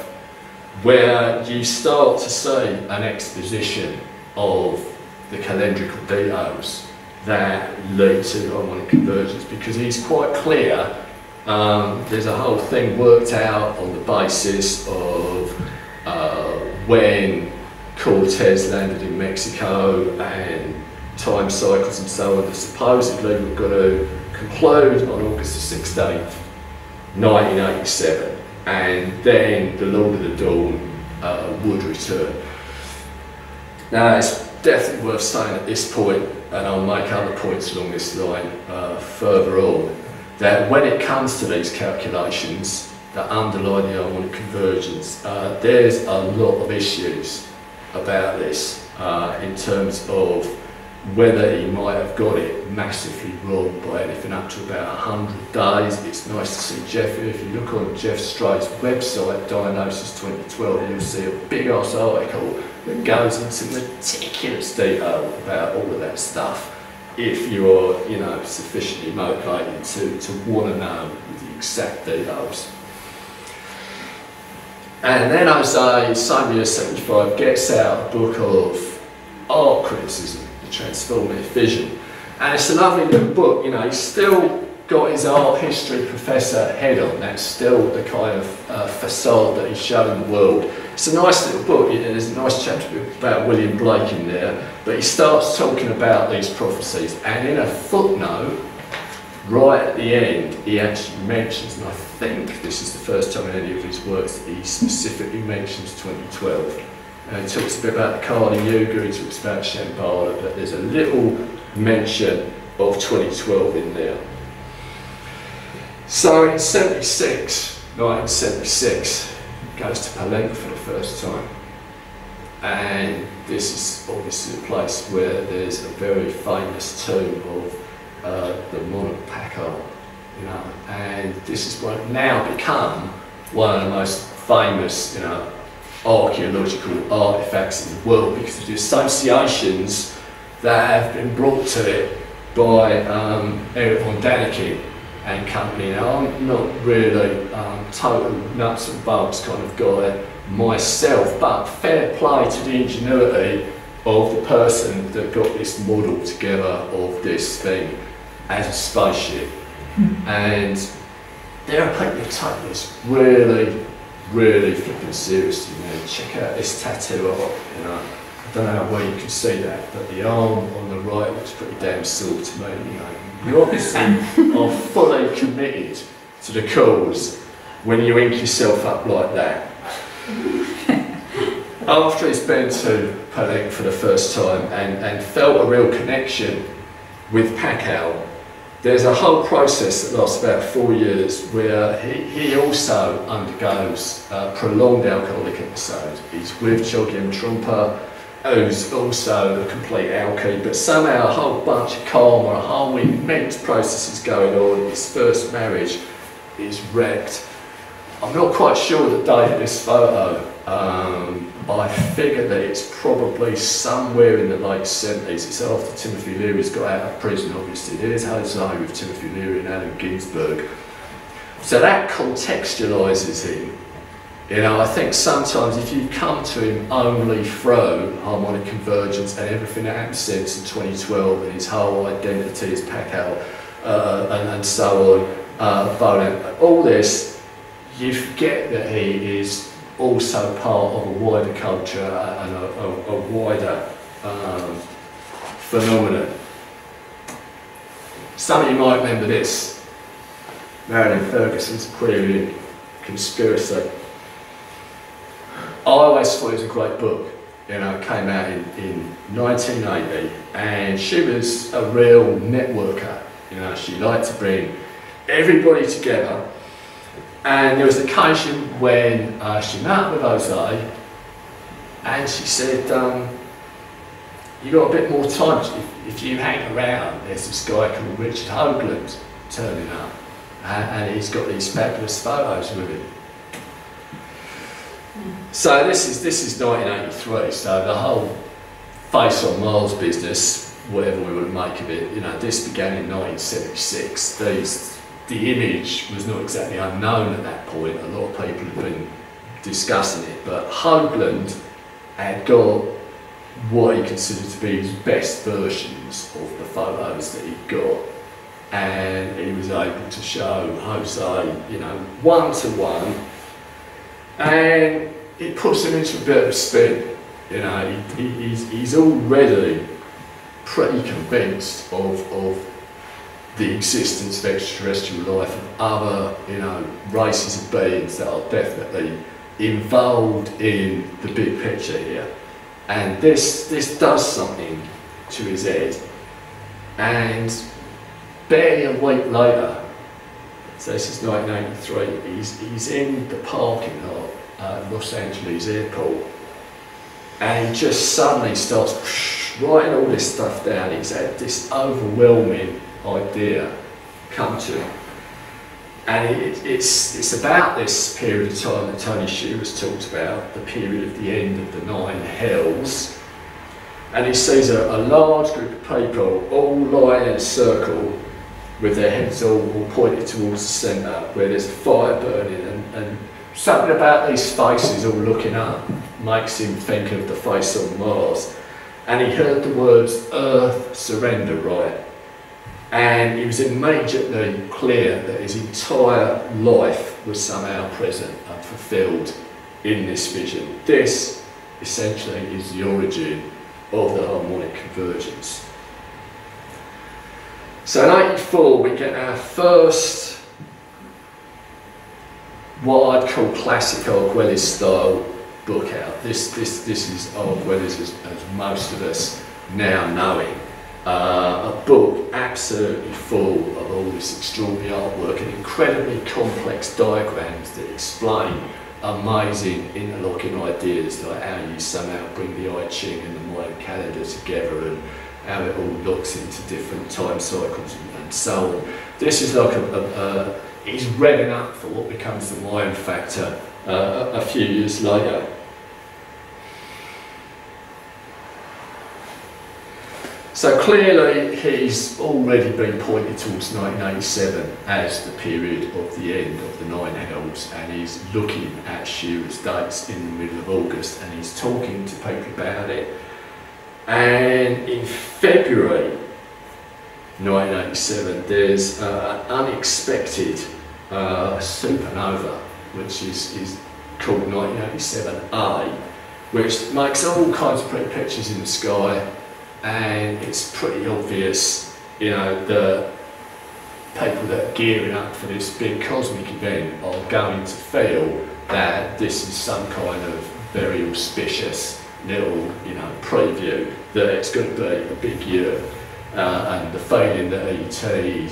where you start to see an exposition of the calendrical details that lead to harmonic convergence because he's quite clear um, there's a whole thing worked out on the basis of uh, when Cortez landed in Mexico and time cycles and so on that supposedly we've got to conclude on August the 16th, 1987, and then the Lord of the Dawn uh, would return. Now, it's definitely worth saying at this point, and I'll make other points along this line uh, further on, that when it comes to these calculations that underlie the harmonic convergence, uh, there's a lot of issues about this uh, in terms of whether he might have got it massively wrong by anything up to about 100 days. It's nice to see Geoff If you look on Geoff Stray's website, Diagnosis 2012, you'll see a big ass article that goes into meticulous detail about all of that stuff if you're, you know, sufficiently motivated to, to want to know the exact details. And then I say, year 75 gets out a book of art criticism the transformative vision. And it's a lovely little book, you know, he's still got his art history professor head on, that's still the kind of uh, facade that he's showing the world. It's a nice little book, you know, there's a nice chapter about William Blake in there, but he starts talking about these prophecies, and in a footnote, right at the end, he actually mentions, and I think this is the first time in any of his works that he specifically mentions 2012 Uh, he talks a bit about the Kali Yuga, he talks about Shambhala, but there's a little mention of 2012 in there. So in 76, 1976, goes to Palenque for the first time. And this is obviously a place where there's a very famous tomb of uh, the monarch Pakal, you know, and this is what now become one of the most famous, you know, archaeological artifacts in the world because of the associations that have been brought to it by um, Erich von Däniken and company. Now, I'm not really um, total nuts and bolts kind of guy myself, but fair play to the ingenuity of the person that got this model together of this thing as a spaceship. Mm. And there are people who take this really, really flipping seriously, man. Check out this tattoo art, you know. I don't know where you can see that, but the arm on the right looks pretty damn sore to me, you know. You obviously are fully committed to the cause when you ink yourself up like that. After he's been to Palenque for the first time and, and felt a real connection with Pakal, there's a whole process that lasts about four years where he, he also undergoes a prolonged alcoholic episode. He's with Chogyam Trungpa, who's also a complete alky, but somehow a whole bunch of karma, a whole immense processes going on. His first marriage is wrecked. I'm not quite sure the date of this photo. Um, I figure that it's probably somewhere in the late 70s. It's after Timothy Leary's got out of prison, obviously. There's Jose with Timothy Leary and Allen Ginsberg. So that contextualises him you know, I think sometimes if you come to him only through harmonic convergence and everything that happened since in 2012 and his whole identity as Pakal uh, and, and so on, uh, all this, you forget that he is also part of a wider culture and a, a, a wider um, phenomenon. Some of you might remember this, Marilyn Ferguson's Aquarian conspiracy. I always thought it was a great book. You know, it came out in, in 1980 and she was a real networker. You know, she liked to bring everybody together. And there was an occasion when uh, she met with Jose and she said, um, you got a bit more time if, if you hang around. There's this guy called Richard Hoagland turning up and, and he's got these fabulous photos with him. So this is this is 1983. So the whole face on Mars business, whatever we would make of it, you know, this began in 1976. These the image was not exactly unknown at that point. A lot of people have been discussing it, but Hoagland had got what he considered to be his best versions of the photos that he got and he was able to show Jose, you know, one to one and it puts him into a bit of a spin. You know, he, he, he's, he's already pretty convinced of, of the existence of extraterrestrial life and other, you know, races of beings that are definitely involved in the big picture here. And this, this does something to his head. And barely a week later, so this is 1993, he's, he's in the parking lot uh, Los Angeles airport. And he just suddenly starts writing all this stuff down. He's had this overwhelming idea come to him. And it, it's, it's about this period of time that Tony Shearer talked about, the period of the end of the nine hells. And he sees a, a large group of people all lying in a circle with their heads all, all pointed towards the centre, where there's a fire burning and, and Something about these faces all looking up makes him think of the face on Mars. And he heard the words Earth surrender right. And he was immediately clear that his entire life was somehow present and fulfilled in this vision. This essentially is the origin of the harmonic convergence. So in 84 we get our first what I'd call classic Arguelles style book out. This, this, this is Weathers as, as most of us now know it. Uh, a book absolutely full of all this extraordinary artwork and incredibly complex diagrams that explain amazing interlocking ideas like how you somehow bring the I Ching and the Mayan calendar together and how it all looks into different time cycles and, and so on. This is like a, a, a he's revving up for what becomes the Mayan factor uh, a few years later. So clearly he's already been pointed towards 1987 as the period of the end of the Nine Hells and he's looking at Shearer's dates in the middle of August and he's talking to people about it. And in February 1987 there's uh, an unexpected uh, supernova which is, is called 1987A which makes all kinds of pretty pictures in the sky and it's pretty obvious, you know, the people that are gearing up for this big cosmic event are going to feel that this is some kind of very auspicious little, you know, preview that it's going to be a big year. Uh, and the feeling that ETs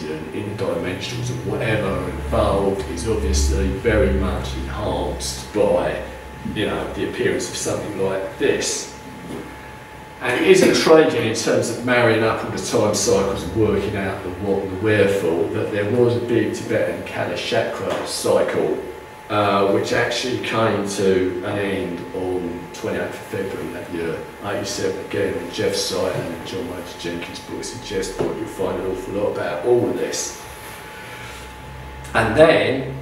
and interdimensionals and whatever are involved is obviously very much enhanced by, you know, the appearance of something like this. And it is intriguing in terms of marrying up all the time cycles and working out the what and the wherefore that there was a big Tibetan Kalachakra cycle uh, which actually came to an end on 28th of February that year, 87 again, Geoff Stray and John Major Jenkins' book suggest what you'll find an awful lot about all of this. And then,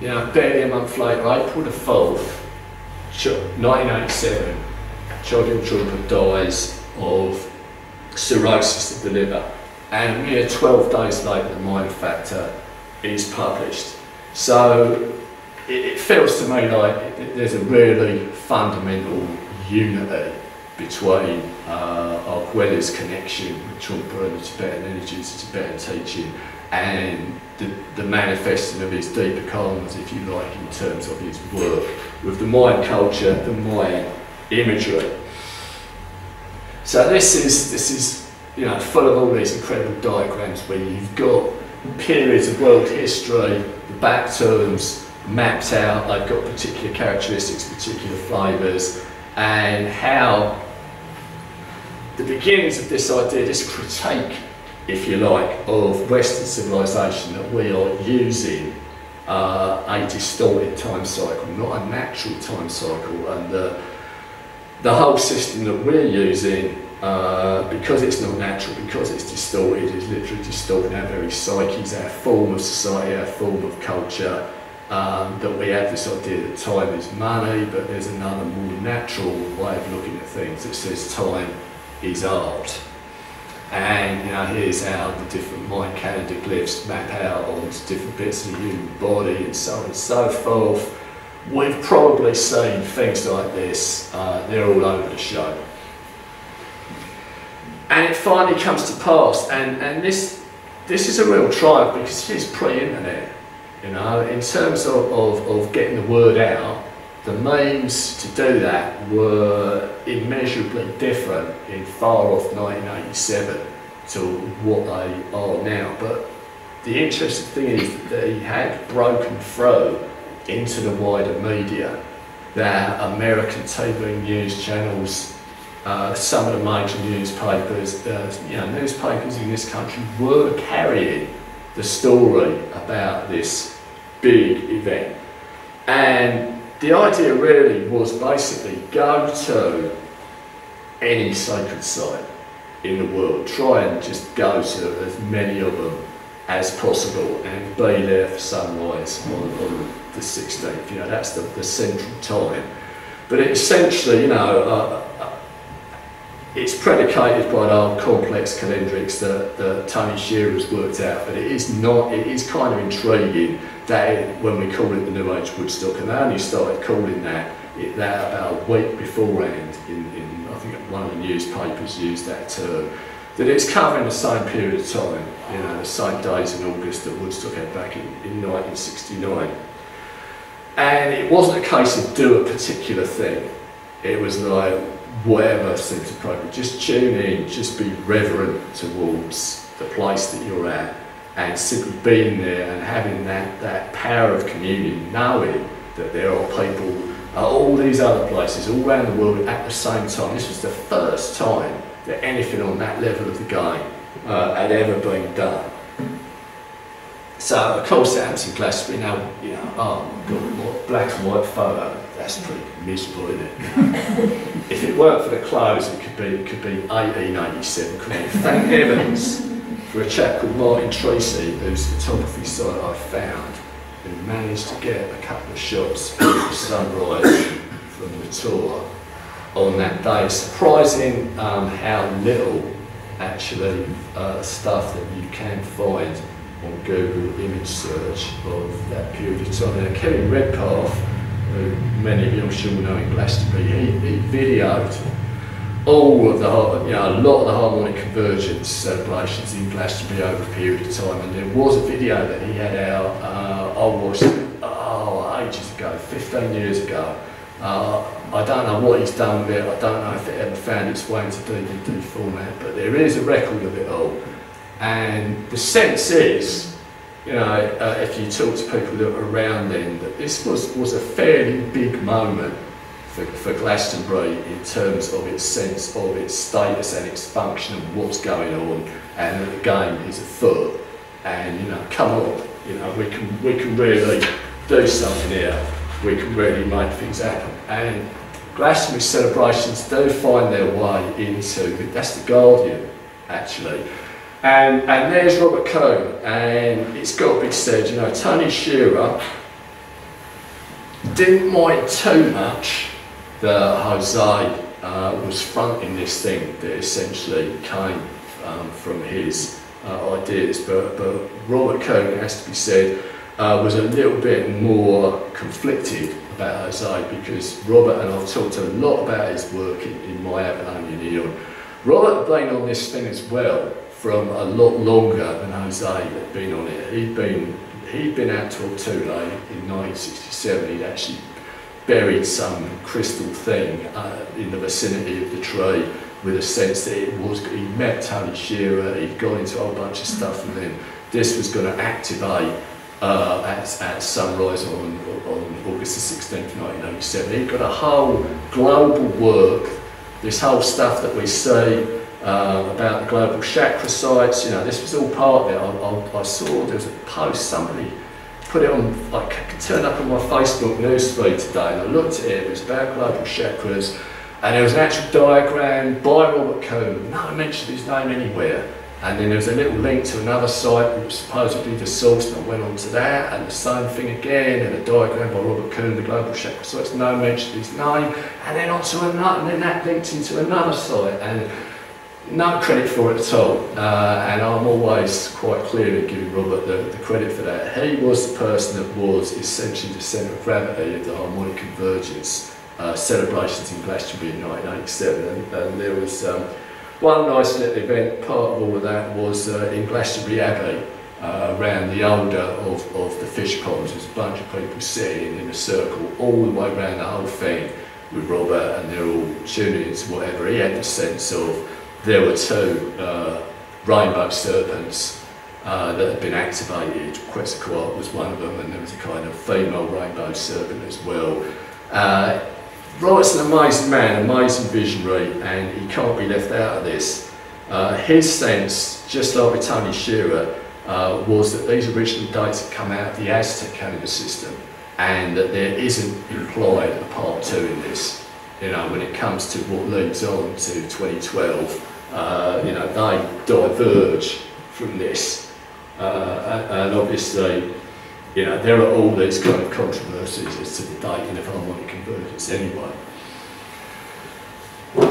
you know, barely a month later, April the 4th, 1987, Chogyam Trungpa dies of cirrhosis of the liver. And mere 12 days later, the Mayan Factor is published. So it, it feels to me like it, there's a really fundamental unity between uh, Arguelles' connection with Trungpa Tibetan energies, Tibetan teaching, and the, the manifesting of his deeper karmas, if you like, in terms of his work with the Mayan culture, the Mayan imagery. So this is this is you know full of all these incredible diagrams where you've got periods of world history, the baktuns mapped out, they've got particular characteristics, particular flavours, and how the beginnings of this idea, this critique, if you like, of Western civilization that we are using uh, a distorted time cycle, not a natural time cycle, and the the whole system that we're using, uh, because it's not natural, because it's distorted, is literally distorting our very psyches, our form of society, our form of culture, um, that we have this idea that time is money, but there's another more natural way of looking at things that says time is art. And you know, here's how the different Mayan calendar glyphs map out onto different bits of the human body and so on and so forth. We've probably seen things like this, uh, they're all over the show. And it finally comes to pass, and, and this, this is a real triumph because it's pre-internet. You know, in terms of, of, of getting the word out, the means to do that were immeasurably different in far off 1987 to what they are now. But the interesting thing is that he had broken through into the wider media. That American TV news channels, uh, some of the major newspapers, uh, you know, newspapers in this country were carrying the story about this big event. And the idea really was basically go to any sacred site in the world, try and just go to as many of them as possible and be there for sunrise on, on the 16th. You know, that's the, the central time. But essentially, you know, uh, it's predicated by old complex calendrics that, that Tony Shearer has worked out, but it is not, it is kind of intriguing that when we call it the New Age Woodstock, and they only started calling that it, that about a week beforehand in, in, I think one of the newspapers used that term, that it's covering the same period of time, you know, the same days in August that Woodstock had back in, in 1969. And it wasn't a case of do a particular thing. it was like whatever seems appropriate. Just tune in, just be reverent towards the place that you're at, and simply being there and having that, that power of communion, knowing that there are people at all these other places all around the world at the same time. This was the first time that anything on that level of the game uh, had ever been done. So of course in Glastonbury now, you know, oh god, what black and white photo, that's pretty miserable, isn't it? if it weren't for the clothes, it could be it could be 1887, couldn't it? Thank heavens for a chap called Martin Tracy, whose photography site I found, who managed to get a couple of shots of sunrise from the Tor on that day. Surprising um, how little actually uh, stuff that you can find on Google image search of that period of time. Now, Kevin Redpath, many of you I'm sure know in Glastonbury, he, he videoed all of the, you know, a lot of the harmonic convergence celebrations in Glastonbury over a period of time. And there was a video that he had out, uh, I watched oh, ages ago, 15 years ago. Uh, I don't know what he's done with it, I don't know if it ever found its way into DVD format, but there is a record of it all. And the sense is, you know, uh, if you talk to people that were around then, that this was, was a fairly big moment for, for Glastonbury in terms of its sense of its status and its function and what's going on, and that the game is afoot. And you know, come on, you know, we can we can really do something here. We can really make things happen. And Glastonbury celebrations do find their way into that's the Guardian actually. And, and there's Robert Coon, and it's got to be said, you know, Tony Shearer didn't mind too much that Jose uh, was fronting this thing that essentially came um, from his uh, ideas, but, but Robert Coon, has to be said, uh, was a little bit more conflicted about Jose because Robert, and I've talked a lot about his work in, in My Eon, Robert been on this thing as well, from a lot longer than Jose had been on it. He'd been he'd been out to Ortule in 1967. He'd actually buried some crystal thing uh, in the vicinity of the tree with a sense that it was. He met Tony Shearer. He'd gone into a whole bunch of stuff with him. This was going to activate uh, at, at sunrise on, on August the 16th, 1987. He'd got a whole global work, this whole stuff that we see uh, about the global chakra sites. You know, this was all part of it. I, I, I saw there was a post, somebody put it on, I like, turned up on my Facebook newsfeed today, and I looked at it, it was about global chakras, and there was an actual diagram by Robert Coon, no mention of his name anywhere. And then there was a little link to another site which was supposedly the source, and I went on to that, and the same thing again, and a diagram by Robert Coon, the global chakra so it's no mention of his name, and then onto another, and then that linked into another site, and no credit for it at all, uh, and I'm always quite clear in giving Robert the, the, credit for that. He was the person that was essentially the centre of gravity of the harmonic convergence uh, celebrations in Glastonbury in 1987, and, and there was um, one nice little event, part of all of that was uh, in Glastonbury Abbey, uh, around the older of, of the fish ponds. There's a bunch of people sitting in a circle all the way around the whole thing with Robert, and they're all tuning into whatever. He had the sense of there were two uh, rainbow serpents uh, that had been activated. Quetzalcoatl was one of them, and there was a kind of female rainbow serpent as well. Uh, Wright's an amazing man, amazing visionary, and he can't be left out of this. Uh, his sense, just like with Tony Shearer, uh, was that these original dates had come out of the Aztec calendar system, and that there isn't implied a part two in this. You know, when it comes to what leads on to 2012, uh, you know, they diverge from this. Uh, and, obviously, you know, there are all these kind of controversies as to the dating of harmonic convergence anyway.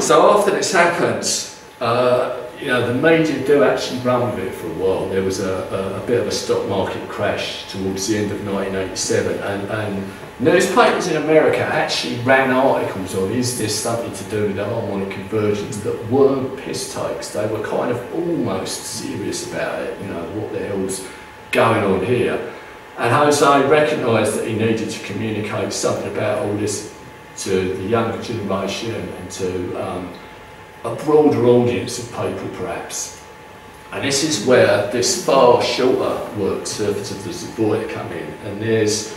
So after this happens, uh, you know, the media do actually run with it for a while. There was a, a, a, bit of a stock market crash towards the end of 1987 and, and newspapers in America actually ran articles on is this something to do with the harmonic convergence that weren't piss takes. They were kind of almost serious about it, you know, what the hell's going on here. And Jose recognised that he needed to communicate something about all this to the younger generation and to um, a broader audience of people perhaps. And this is where this far shorter work, Surfers of the Zuvuya, come in. And there's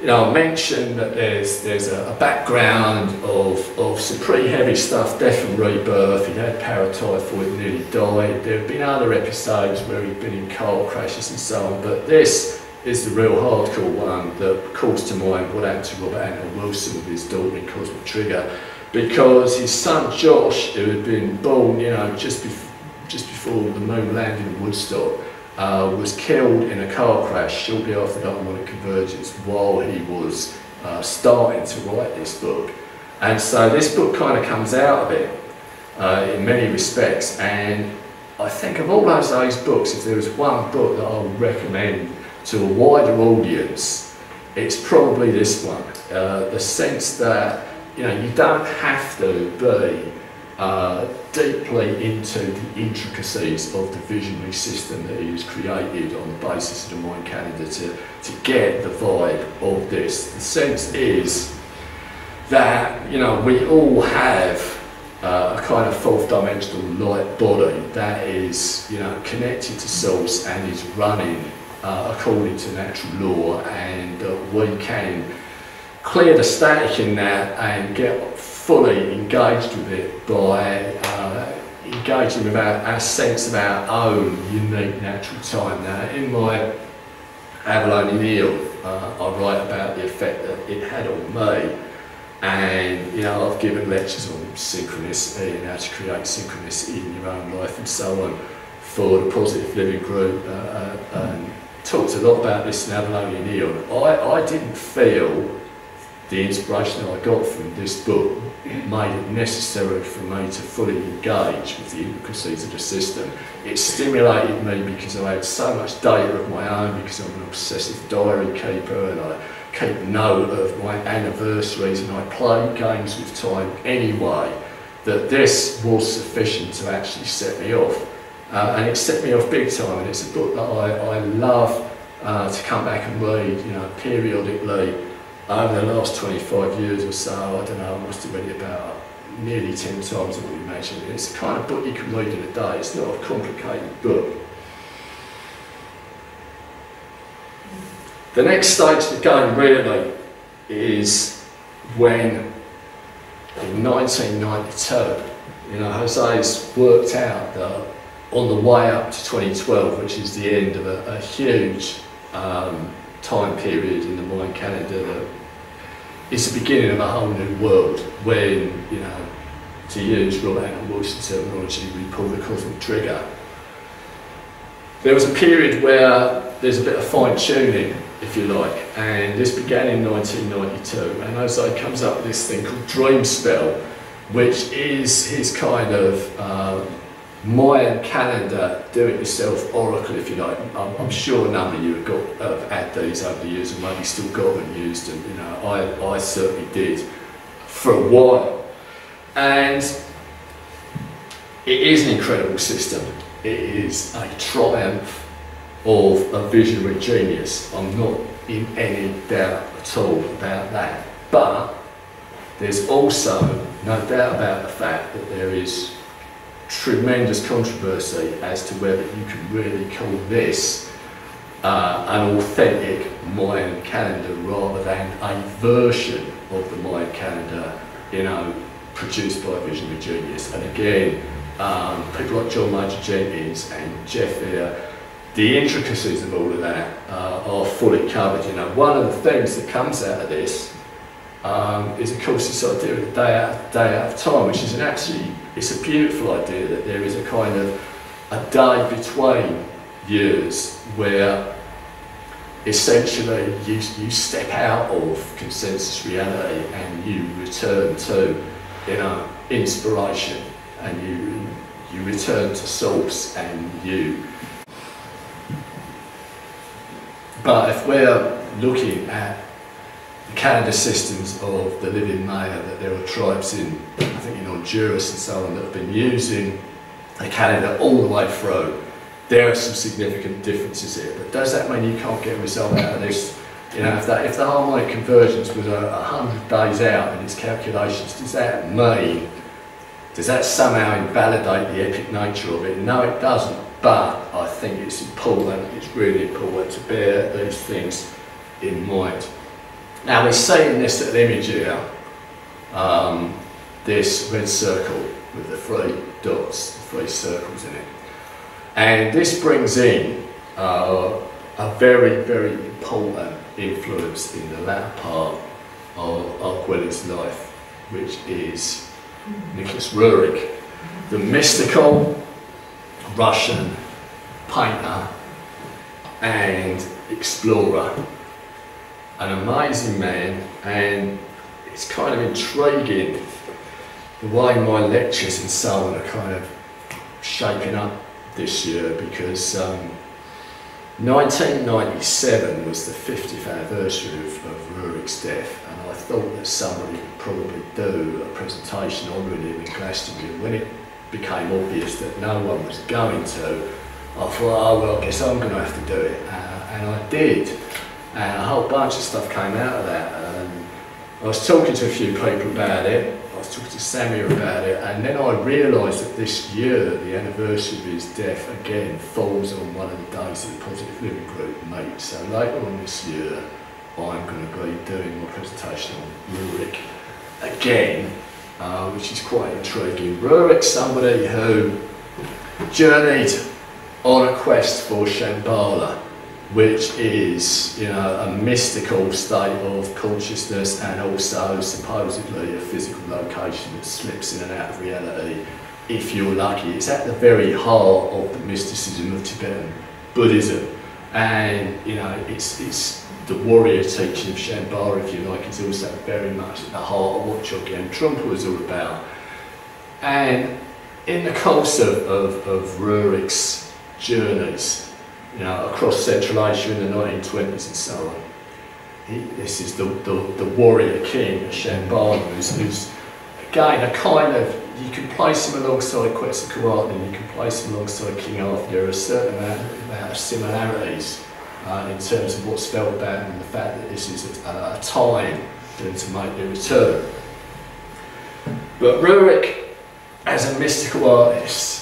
you know, I mentioned that there's there's a, a, background of, of some pretty heavy stuff, death and rebirth. He had paratyphoid, nearly died. There have been other episodes where he'd been in car crashes and so on, but this is the real hardcore one that calls to mind what happened to Robert Anton Wilson with his daughter in Cosmic Trigger, because his son Josh, who had been born, you know, just before just before the moon landed in Woodstock, uh, was killed in a car crash shortly after the harmonic convergence while he was uh, starting to write this book. And so this book kind of comes out of it uh, in many respects. And I think of all those, those books, if there was one book that I would recommend to a wider audience, it's probably this one. Uh, the sense that you know you don't have to be uh, deeply into the intricacies of the visionary system that he has created on the basis of the Mayan Calendar to, to get the vibe of this. The sense is that, you know, we all have uh, a kind of fourth dimensional light body that is, you know, connected to source and is running uh, according to natural law and uh, we can clear the static in that and get fully engaged with it by uh, engaging with our, our, sense of our own unique natural time. Now, in my Avalonian Aeon, uh, I write about the effect that it had on me. And, you know, I've given lectures on synchronicity and how to create synchronicity in your own life and so on for the Positive Living Group. Uh, uh and talked a lot about this in Avalonian Aeon. I, I didn't feel the inspiration I got from this book made it necessary for me to fully engage with the intricacies of the system. It stimulated me because I had so much data of my own, because I'm an obsessive diary keeper and I keep note of my anniversaries and I play games with time anyway, that this was sufficient to actually set me off. Uh, and it set me off big time and it's a book that I, I love uh, to come back and read, you know, periodically over the last 25 years or so, I don't know, I must have read about nearly 10 times, what would imagine. It's the kind of book you can read in a day. It's not a complicated book. The next stage of the game really is when in 1992, you know, Jose's worked out that on the way up to 2012, which is the end of a, a huge um, time period in the Mayan calendar that it's the beginning of a whole new world when, you know, to use Robert Anton Wilson terminology, we pull the cosmic trigger. There was a period where there's a bit of fine tuning, if you like, and this began in 1992. And Jose comes up with this thing called Dream Spell, which is his kind of uh, Mayan calendar, do-it-yourself oracle, if you like. I'm, I'm, sure a number of you have got have had these over the years and maybe still got them used, and you know, I, I certainly did for a while. And it is an incredible system. It is a triumph of a visionary genius. I'm not in any doubt at all about that. But there's also no doubt about the fact that there is tremendous controversy as to whether you can really call this uh, an authentic Mayan calendar rather than a version of the Mayan calendar, you know, produced by visionary genius. And again, um, people like John Major Jenkins and Jeff here, the intricacies of all of that uh, are fully covered. You know, one of the things that comes out of this um, is of course this idea of the day out, day out of time, which is an absolutely, it's a beautiful idea that there is a kind of a day between years where essentially you, you step out of consensus reality and you return to you know inspiration and you you return to source and you. But if we're looking at calendar systems of the living Maya that there are tribes in, I think in Honduras and so on, that have been using a calendar all the way through. There are some significant differences here, but does that mean you can't get a result out of this You know, if, that, if the harmonic convergence was a, a hundred days out in its calculations, does that mean, does that somehow invalidate the epic nature of it? No, it doesn't. But I think it's important, it's really important to bear these things in mind. Now we're seeing this little image here, um, this red circle with the three dots, the three circles in it. And this brings in uh, a very, very important influence in the latter part of, of life, which is Nicholas Roerich, the mystical Russian painter and explorer. An amazing man, and it's kind of intriguing the way my lectures and so on are kind of shaping up this year because um, 1997 was the 50th anniversary of, of Roerich's death and I thought that somebody would probably do a presentation on him in Glastonbury. When it became obvious that no one was going to, I thought, oh well, I guess I'm going to have to do it. Uh, and I did. And a whole bunch of stuff came out of that. And I was talking to a few people about it I was talking to Sammy about it, and then I realised that this year, the anniversary of his death again falls on one of the days that the Positive Living Group meets. So later on this year, I'm going to be doing my presentation on Roerich again, uh, which is quite intriguing. Roerich, somebody who journeyed on a quest for Shambhala which is you know a mystical state of consciousness and also supposedly a physical location that slips in and out of reality if you're lucky. It's at the very heart of the mysticism of Tibetan Buddhism and you know it's it's the warrior teaching of Shambhala if you like is also very much at the heart of what Chogyam Trungpa was all about and in the course of, of, of Roerich's journeys you know, across Central Asia in the 1920s and so on. He, this is the, the, the warrior king, Shambhala, who's, who's again a kind of, you can place him alongside Quetzalcoatl, and you can place him alongside King Arthur. There are a certain amount, of similarities uh, in terms of what's felt about and the fact that this is a, a time for them to make their return. But Roerich, as a mystical artist,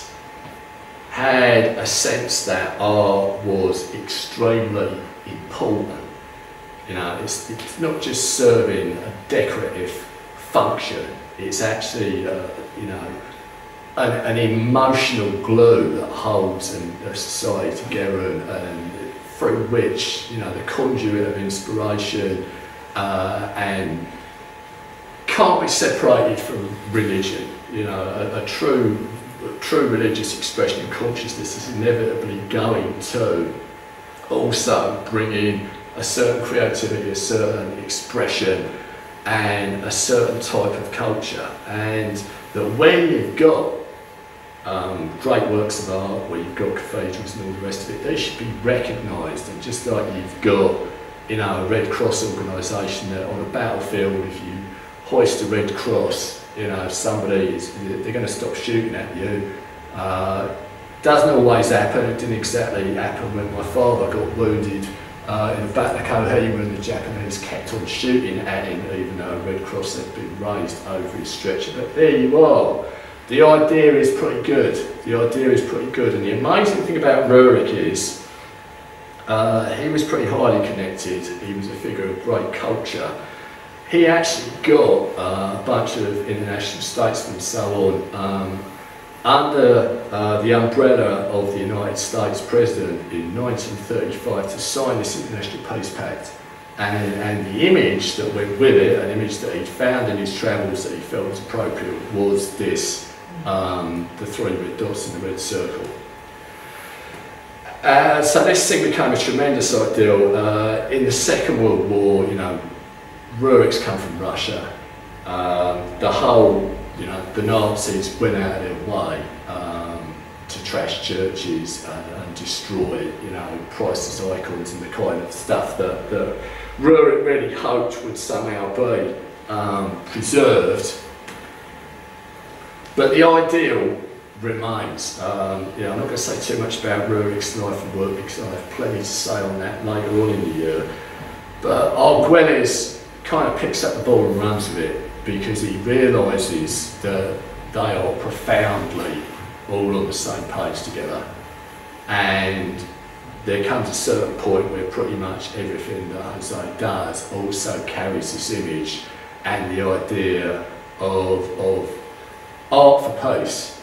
had a sense that art was extremely important. You know, it's, it's not just serving a decorative function, it's actually, uh, you know, an, an, emotional glue that holds a society together and, and, through which, you know, the conduit of inspiration uh, and can't be separated from religion. You know, a, a true true religious expression of consciousness is inevitably going to also bring in a certain creativity, a certain expression, and a certain type of culture. And that when you've got um, great works of art, where you've got cathedrals and all the rest of it, they should be recognised. And just like you've got, you know, a Red Cross organisation that on a battlefield, if you hoist a Red Cross, you know, if somebody is, they're going to stop shooting at you. Uh, doesn't always happen. It didn't exactly happen when my father got wounded uh, in the Battle of Kohima and the Japanese kept on shooting at him even though a Red Cross had been raised over his stretcher. But there you are. The idea is pretty good. The idea is pretty good. And the amazing thing about Roerich is uh, he was pretty highly connected. He was a figure of great culture he actually got uh, a bunch of international statesmen and so on um, under uh, the umbrella of the United States President in 1935 to sign this International Peace Pact. And, and the image that went with it, an image that he'd found in his travels that he felt was appropriate, was this, um, the three red dots in the red circle. Uh, so this thing became a tremendous ideal. Uh, in the Second World War, you know, Roerich's come from Russia. Um, the whole, you know, the Nazis went out of their way um, to trash churches and, and, destroy, you know, priceless icons and the kind of stuff that, that Roerich really hoped would somehow be um, preserved. But the ideal remains. Um, you know, I'm not going to say too much about Roerich's life and work because I have plenty to say on that later on in the year. But Arguelles kind of picks up the ball and runs with it because he realises that they are profoundly all on the same page together. And there comes a certain point where pretty much everything that Jose does also carries this image and the idea of, of art for pace,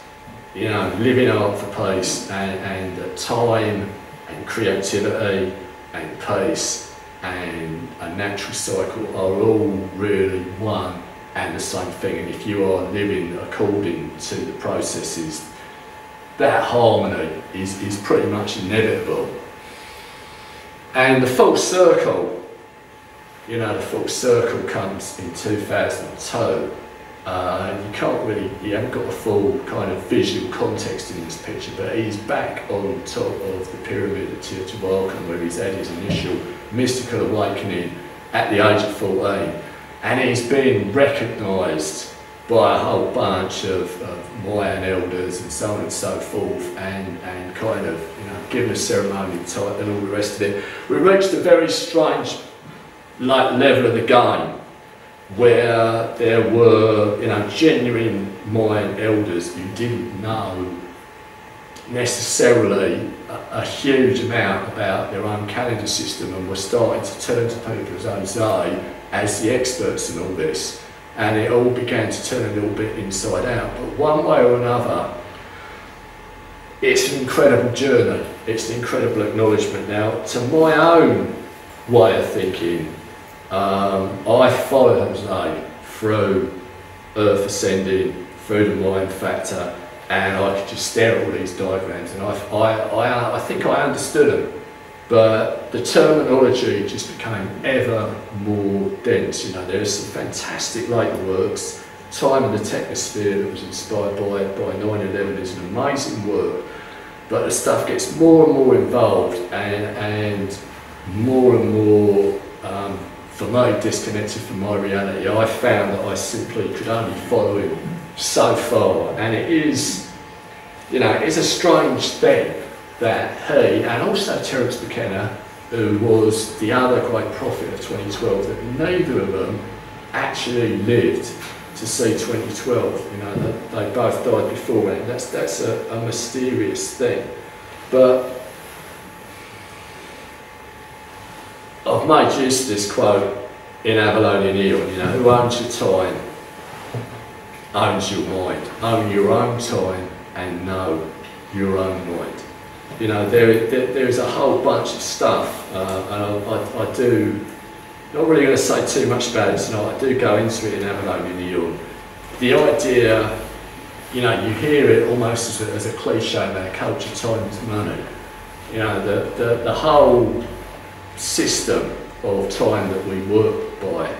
you know, living art for pace and, and time and creativity and pace and a natural cycle are all really one and the same thing. And if you are living according to the processes, that harmony is, is pretty much inevitable. And the full circle, you know, the full circle comes in 2002. Uh, you can't really, you haven't got a full kind of visual context in this picture, but he's back on top of the pyramid at Teotihuacan where he's had his initial mystical awakening at the age of 14. And he's been recognised by a whole bunch of, of Mayan elders and so on and so forth, and, and kind of, you know, given a ceremonial type and all the rest of it. We reached a very strange like level of the game where there were, you know, genuine Mayan elders who didn't know necessarily a, a, huge amount about their own calendar system and were starting to turn to people as Jose as the experts in all this and it all began to turn a little bit inside out. But one way or another, it's an incredible journey. It's an incredible acknowledgement. Now, to my own way of thinking, um, I followed Jose through Earth Ascending, through the Mayan Factor, and I could just stare at all these diagrams, and I, I, I, I think I understood them but the terminology just became ever more dense. You know, there's some fantastic later works. Time in the Technosphere that was inspired by, by 9-11 is an amazing work, but the stuff gets more and more involved and, and more and more, um, for me, disconnected from my reality. I found that I simply could only follow him so far, and it is, you know, it's a strange thing that he, and also Terence McKenna, who was the other great prophet of 2012, that neither of them actually lived to see 2012. You know, they both died before and That's, that's a, a mysterious thing. But I've made use of this quote in Avalonian Aeon, you know, who owns your time, owns your mind. Own your own time and know your own mind you know, there, there, there's a whole bunch of stuff, uh, and I, I, I, do, not really going to say too much about it tonight, I do go into it in Avalonian Aeon. The idea, you know, you hear it almost as a, as a cliche about culture, time money. You know, the, the, the whole system of time that we work by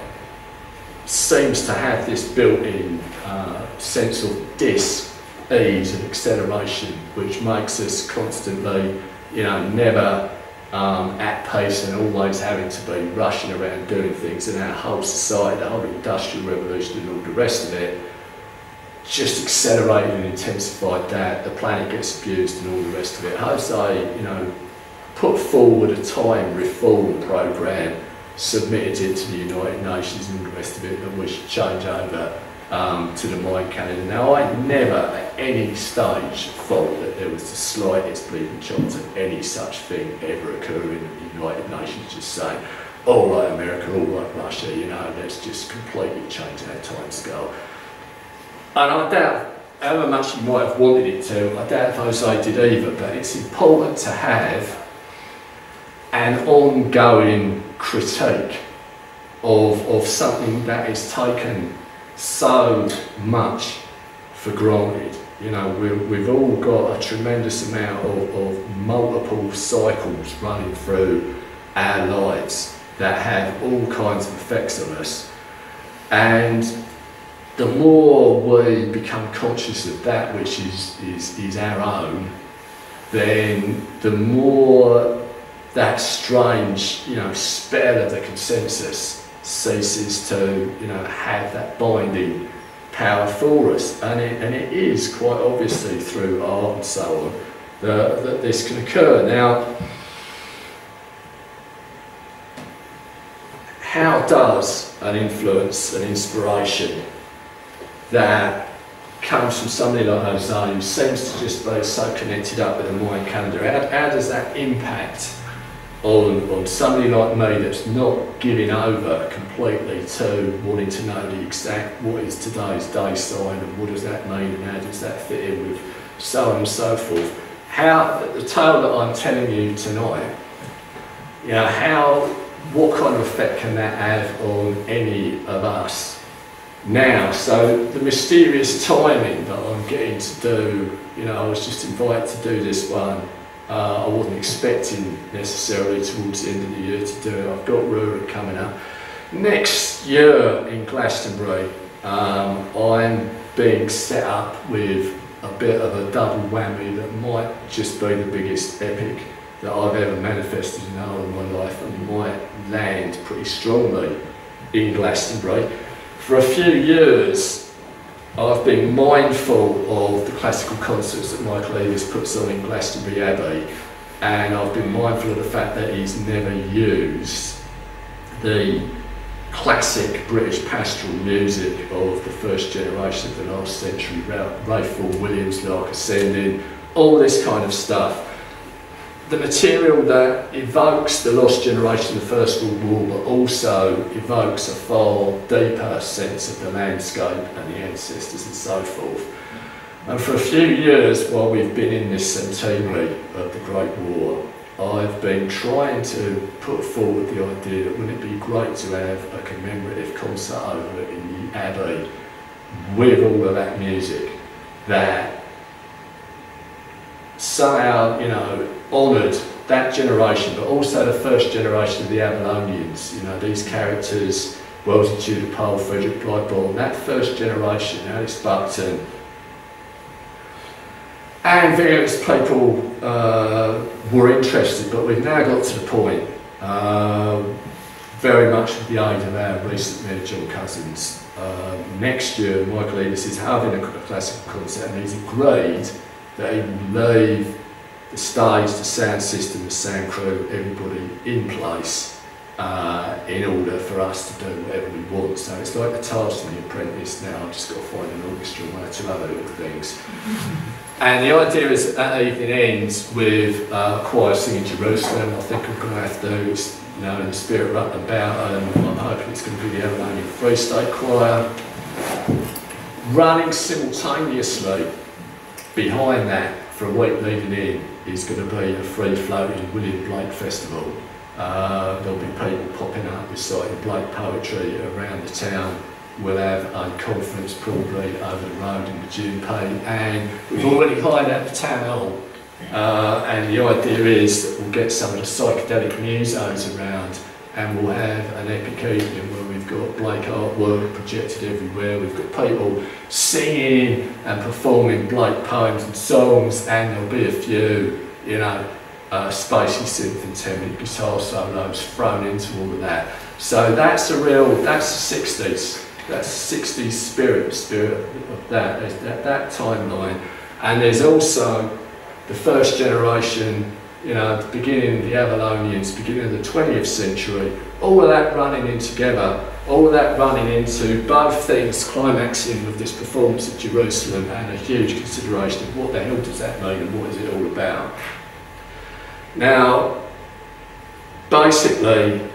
seems to have this built-in uh, sense of dis ease and acceleration, which makes us constantly, you know, never um, at pace and always having to be rushing around doing things. And our whole society, the whole industrial revolution and all the rest of it, just accelerated and intensified that. The planet gets abused and all the rest of it. Jose, you know, put forward a time reform program, submitted it to the United Nations and the rest of it, and we should change over um, to the Mayan calendar. Now, I never at any stage thought that there was the slightest bleeding chance of any such thing ever occurring in the United Nations just saying, all right, America, all right, Russia, you know, let's just completely change our time scale. And I doubt, however much you might have wanted it to, I doubt Jose did either, but it's important to have an ongoing critique of, of something that is taken so much for granted. You know, we, we've all got a tremendous amount of, of multiple cycles running through our lives that have all kinds of effects on us. And the more we become conscious of that which is, is, is our own, then the more that strange, you know, spell of the consensus ceases to you know have that binding power for us. And it, and it is quite obviously through art and so on that, that this can occur. Now how does an influence, an inspiration that comes from somebody like Jose who seems to just be so connected up with the Mayan calendar, how, how does that impact on, on somebody like me that's not giving over completely to wanting to know the exact what is today's day sign and what does that mean and how does that fit in with so on and so forth. How the tale that I'm telling you tonight, you know, how what kind of effect can that have on any of us now? So the mysterious timing that I'm getting to do, you know, I was just invited to do this one uh, I wasn't expecting necessarily towards the end of the year to do it. I've got Roerich coming up. Next year in Glastonbury, um, I'm being set up with a bit of a double whammy that might just be the biggest epic that I've ever manifested in all of my life and might land pretty strongly in Glastonbury. For a few years, I've been mindful of the classical concerts that Michael Eavis puts on in Glastonbury Abbey, and I've been mindful of the fact that he's never used the classic British pastoral music of the first generation of the last century, Ralph Williams, Lark Ascending, all this kind of stuff the material that evokes the lost generation of the First World War, but also evokes a far deeper sense of the landscape and the ancestors and so forth. And for a few years, while we've been in this centenary of the Great War, I've been trying to put forward the idea that wouldn't it be great to have a commemorative concert over in the Abbey with all of that music that somehow, you know, honoured that generation, but also the first generation of the Avalonians, you know, these characters, Wellesley Tudor Pole, Frederick Blyth that first generation, Alice Buckton, and various people uh, were interested, but we've now got to the point, uh, very much with the aid of our recent mayor, John Cousins. Uh, next year, Michael Eavis is having a classical concert and he's agreed that he will leave the stage, the sound system, the sound crew, everybody in place uh, in order for us to do whatever we want. So it's like the task of the apprentice now, I've just got to find an orchestra and one or two other little things. and the idea is that that evening ends with uh, choir singing Jerusalem. I think I'm going to have to, you know, in the spirit of up about, and I'm hoping it's going to be the Avalonian Free State Choir. Running simultaneously behind that for a week leading in is going to be a free floating William Blake festival. Uh, there'll be people popping up reciting Blake poetry around the town. We'll have a conference probably over the road in the June Pay and we've already hired out the town hall uh, and the idea is that we'll get some of the psychedelic musos around and we'll have an epic evening we've got Blake artwork projected everywhere, we've got people singing and performing Blake poems and songs and there'll be a few, you know, uh, spacey synth and 10 minute guitar solos thrown into all of that. So that's a real, that's the 60s, that's the 60s spirit, spirit of that, that, that timeline. And there's also the first generation you know, beginning of the Avalonians, beginning of the 20th century, all of that running in together, all that running into both things climaxing with this performance at Jerusalem and a huge consideration of what the hell does that mean and what is it all about. Now, basically,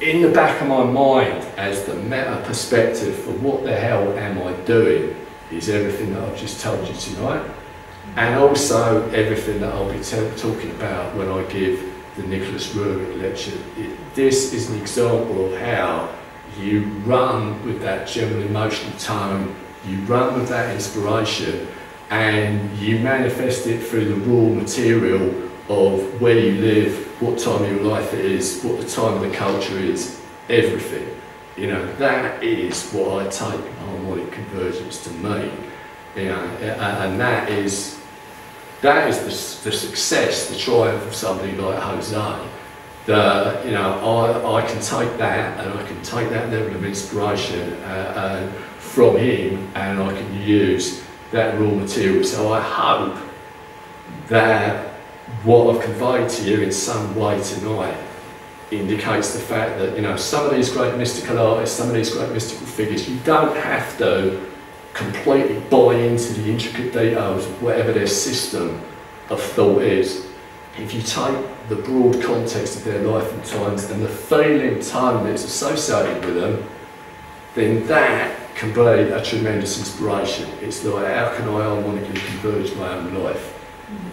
in the back of my mind as the meta perspective for what the hell am I doing is everything that I've just told you tonight and also everything that I'll be talking about when I give the Nicholas Roerich lecture. This is an example of how you run with that general emotional tone, you run with that inspiration, and you manifest it through the raw material of where you live, what time of your life it is, what the time of the culture is, everything. You know, that is what I take harmonic convergence to mean. You know, and that is that is the, the success, the triumph of somebody like Jose. The, you know, I, I can take that and I can take that level of inspiration uh, uh, from him and I can use that raw material. So I hope that what I've conveyed to you in some way tonight indicates the fact that you know some of these great mystical artists, some of these great mystical figures, you don't have to completely buy into the intricate details of whatever their system of thought is. If you take the broad context of their life and times and the failing tone that's associated with them, then that can be a tremendous inspiration. It's like, how can I harmonically converge my own life?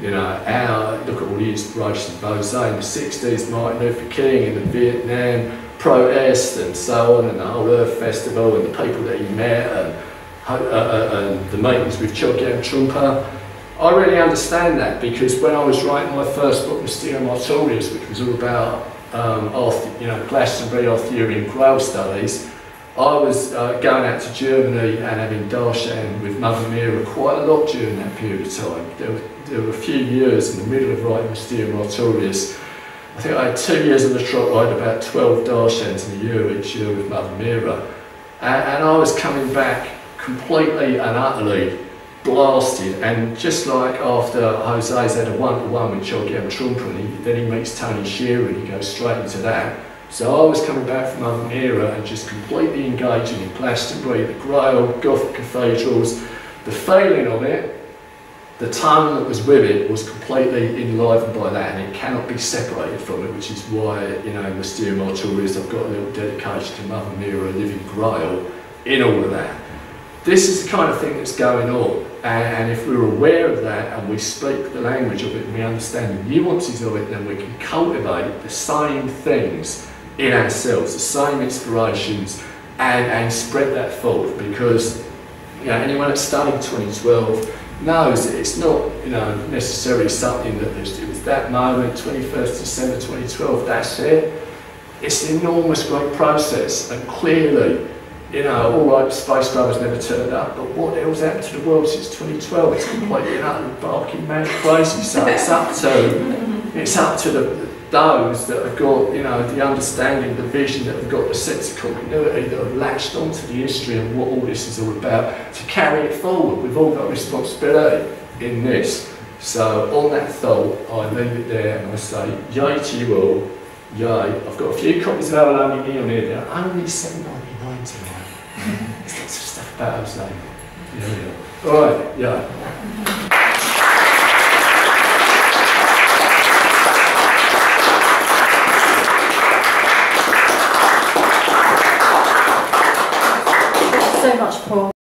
You know, our, look at all the inspirations, Bose in the 60s, Martin Luther King in the Vietnam protest and so on, and the whole Earth Festival and the people that he met and, uh, uh, and the meetings with Chogyam Trungpa. I really understand that because when I was writing my first book, Mysterium Artorius, which was all about um, Arthur, you know, Glastonbury Arthurian Grail studies, I was uh, going out to Germany and having darshan with Mother Meera quite a lot during that period of time. There were, there were a few years in the middle of writing Mysterium Artorius. I think I had two years on the trot, I had about 12 darshans in a year each year with Mother Meera. And, and I was coming back completely and utterly blasted and just like after Jose's had a one-to-one with Trungpa and then he makes Tony Shearer and he goes straight into that. So I was coming back from Era and just completely engaging in Glastonbury, the Grail, Gothic cathedrals, the failing of it, the tone that was with it was completely enlivened by that and it cannot be separated from it, which is why, you know, in Mysterium Artorius I've got a little dedication to Mother Meera, Living Grail, in all of that. This is the kind of thing that's going on and if we're aware of that and we speak the language of it and we understand the nuances of it, then we can cultivate the same things in ourselves, the same inspirations, and, and spread that forth because you know, anyone that's studying 2012 knows that it's not you know, necessarily something that it was that moment, 21st December 2012, that's it. It's an enormous great process and clearly you know, oh, all right, Space Brothers never turned up, but what the hell's happened to the world since 2012? It's completely and utterly barking mad crazy. So it's up to it's up to the, those that have got, you know, the understanding, the vision, that have got the sense of continuity, that have latched onto the history and what all this is all about, to carry it forward. We've all got responsibility in this. So on that thought, I leave it there and I say, yay to you all, yay. I've got a few copies of Avalonian Aeon here, they're only 7 99 tonight. There's lots of stuff about. Yeah, yeah. All right, yeah. so much, Paul.